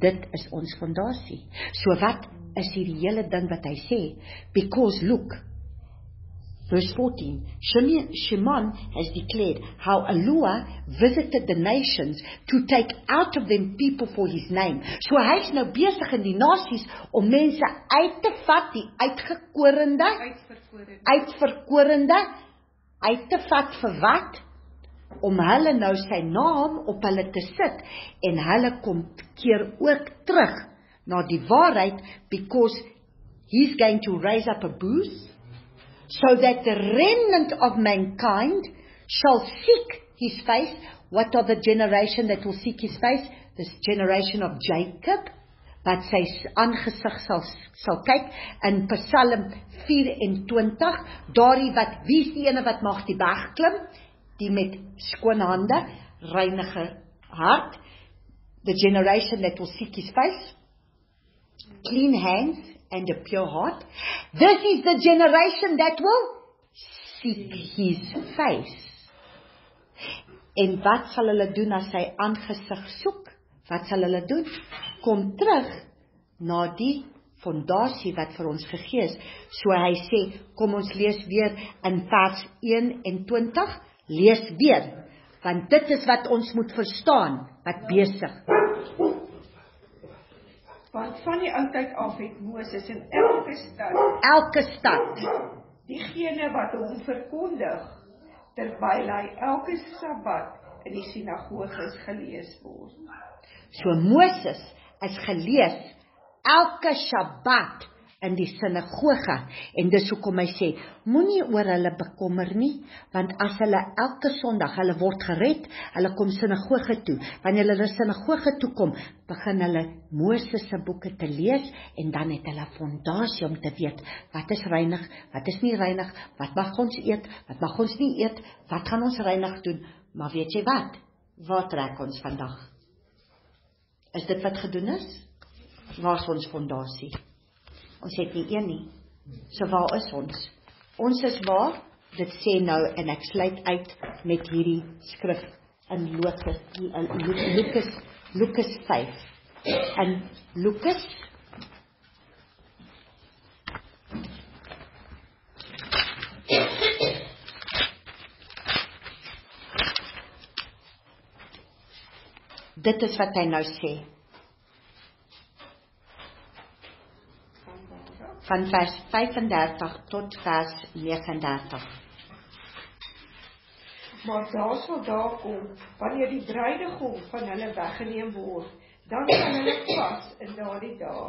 Dit is ons fondasie. So wat is hierdie hele ding wat hy sê? Because look, verse 14, Shimon, Shimon has declared how Alua visited the nations to take out of them people for his name. So hy's nou besig in die nasies om mense uit te vat, die uitgekorende, Uitverkore. uitverkorende uit te vat vir wat? Om hulle nou sy naam op hulle te sit en hulle kom keer ook terug na die waarheid because he's going to raise up a booth so that the remnant of mankind shall seek his face. What are the generation that will seek his face? This generation of Jacob wat sy aangesig sal sal kyk in Psalm 24 daardie wat wie is die ene wat mag die berg klim? Die met skoon hande reinige hart. The generation that will seek his face clean hands and a pure heart this is the generation that will seek his face en wat sal hulle doen as hy aangesig soek wat sal hulle doen? Kom terug na die fondasie wat vir ons gegee is. So hy sê, kom ons lees weer in vers 21, lees weer, want dit is wat ons moet verstaan wat besig. Want van die ou tyd af het Moses in elke stad, elke stad, diegene wat hom verkondig terwyl hy elke Sabbat in die sinagoges gelees word. So Moses is gelees elke Sabbat in die sinagoge. En dis hoekom hy sê moenie oor hulle bekommer nie want as hulle elke Sondag hulle word gered hulle kom sinagoge toe. Wanneer hulle sinagoge toe kom begin hulle Moses se boeke te lees en dan het hulle fondasie om te weet wat is reinig wat is nie reinig wat mag ons eet wat mag ons nie eet wat gaan ons reinig doen? Maar weet jy wat? Waar trek ons vandag? Is dit wat gedoen is? Waar is ons fondasie? Ons het nie een nie. So waar is ons? Ons is waar? Dit sê nou en ek sluit uit met hierdie skrif in Lukas Lukas Lukas 5. En Lukas Dit is wat hy nou sê. Van vers 35 tot vers 39. Maar daar sal daar kom wanneer die bruidegom van hulle weggeneem word, dan sal hulle vas in daardie dae.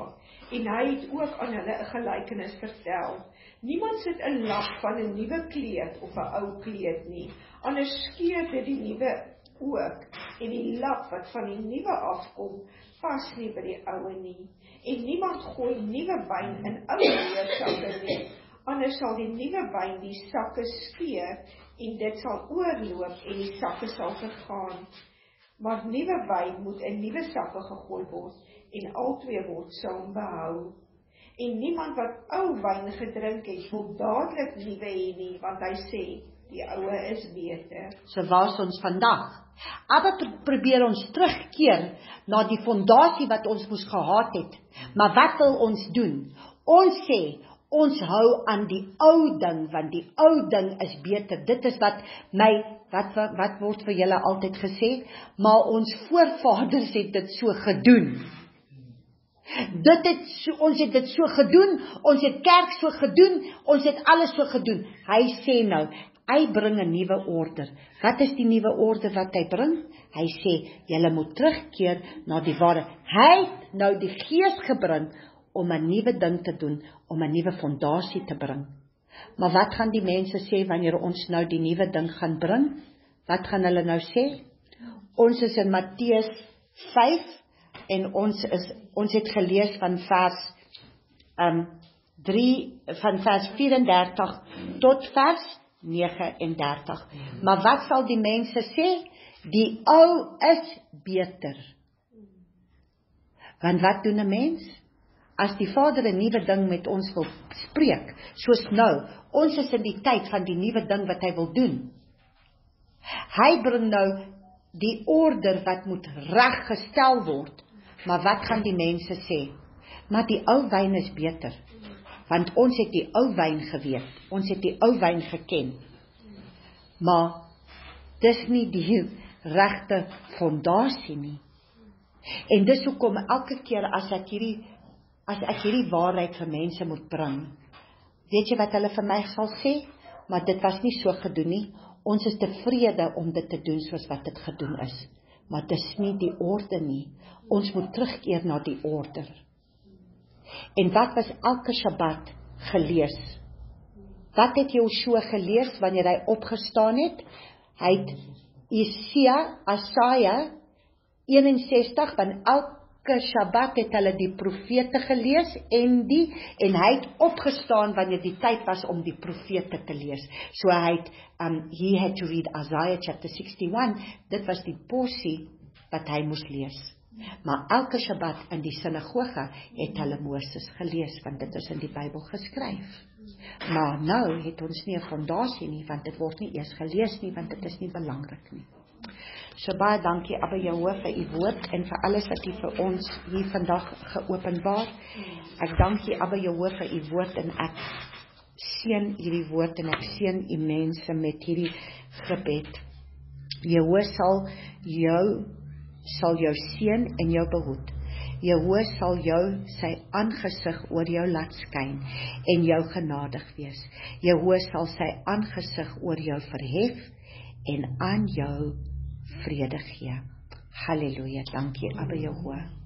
En hy het ook aan hulle 'n gelykenis vertel. Niemand sit 'n lap van 'n nuwe kleed op 'n ou kleed nie, anders skeur dit die nuwe ook en die lap wat van die nuwe afkom nie by die oue nie. En niemand gooi nuwe wyn in ou leersakke nie. Anders sal die nuwe wyn die sakke skeur en dit sal oorloop en die sakke sal vergaan. Maar nuwe wyn moet in nuwe sakke gegooi word en albei word saam behou. En niemand wat ou wyn gedrink het wil dadelik nuwe hê nie want hy sê die oue is beter so waar's ons vandag Abba probeer ons terugkeer na die fondasie wat ons moes gehad het. Maar wat wil ons doen? Ons sê ons hou aan die ou ding want die ou ding is beter. Dit is wat my wat wat, wat word vir julle altyd gesê, maar ons voorvaders het dit so gedoen. Dit het so, ons het dit so gedoen, ons het kerk so gedoen, ons het alles so gedoen. Hy sê nou, Hy bring 'n nuwe orde. Wat is die nuwe orde wat hy bring? Hy sê julle moet terugkeer na die ware. Hy het nou die Gees gebring om 'n nuwe ding te doen, om 'n nuwe fondasie te bring. Maar wat gaan die mense sê wanneer ons nou die nuwe ding gaan bring? Wat gaan hulle nou sê? Ons is in Matteus 5 en ons is ons het gelees van vers um 3 van vers 34 tot vers 39. Maar wat sal die mense sê? Die ou is beter. Want wat doen 'n mens? As die Vader 'n nuwe ding met ons wil spreek, soos nou, ons is in die tyd van die nuwe ding wat hy wil doen. Hy bring nou die orde wat moet reggestel word. Maar wat gaan die mense sê? Maar die ou wyn is beter want ons het die ou wyn geweet. Ons het die ou wyn geken. Maar dis nie die regte fondasie nie. En dis hoekom elke keer as ek hierdie as ek hierdie waarheid vir mense moet bring, weet jy wat hulle vir my sal sê? Maar dit was nie so gedoen nie. Ons is tevrede om dit te doen soos wat dit gedoen is. Maar dit is nie die orde nie. Ons moet terugkeer na die orde. En wat was elke Sabbat gelees? Wat het Joshua gelees wanneer hy opgestaan het? Hy het Jesaja, Asaja 61 van elk elke Sabbat het hulle die profete gelees en die en hy het opgestaan wanneer die tyd was om die profete te lees. So hy het um he had to read Isaiah chapter 61. Dit was die porsie wat hy moes lees. Maar elke Sabbat in die sinagoge het hulle Moses gelees want dit is in die Bybel geskryf. Maar nou het ons nie 'n fondasie nie want dit word nie eers gelees nie want dit is nie belangrik nie. So baie dankie Abba Jehovah vir u woord en vir alles wat u vir ons hier vandag geopenbaar. Ek dank u Abba Jehovah vir u woord en ek seën hierdie woord en ek seën u mense met hierdie gebed. Jehovah sal jou sal jou seën en jou behoed. Jehovah sal jou sy aangesig oor jou laat skyn en jou genadig wees. Jehovah sal sy aangesig oor jou verhef en aan jou vrede gee. Halleluja. Dankie, Abba Jehovah.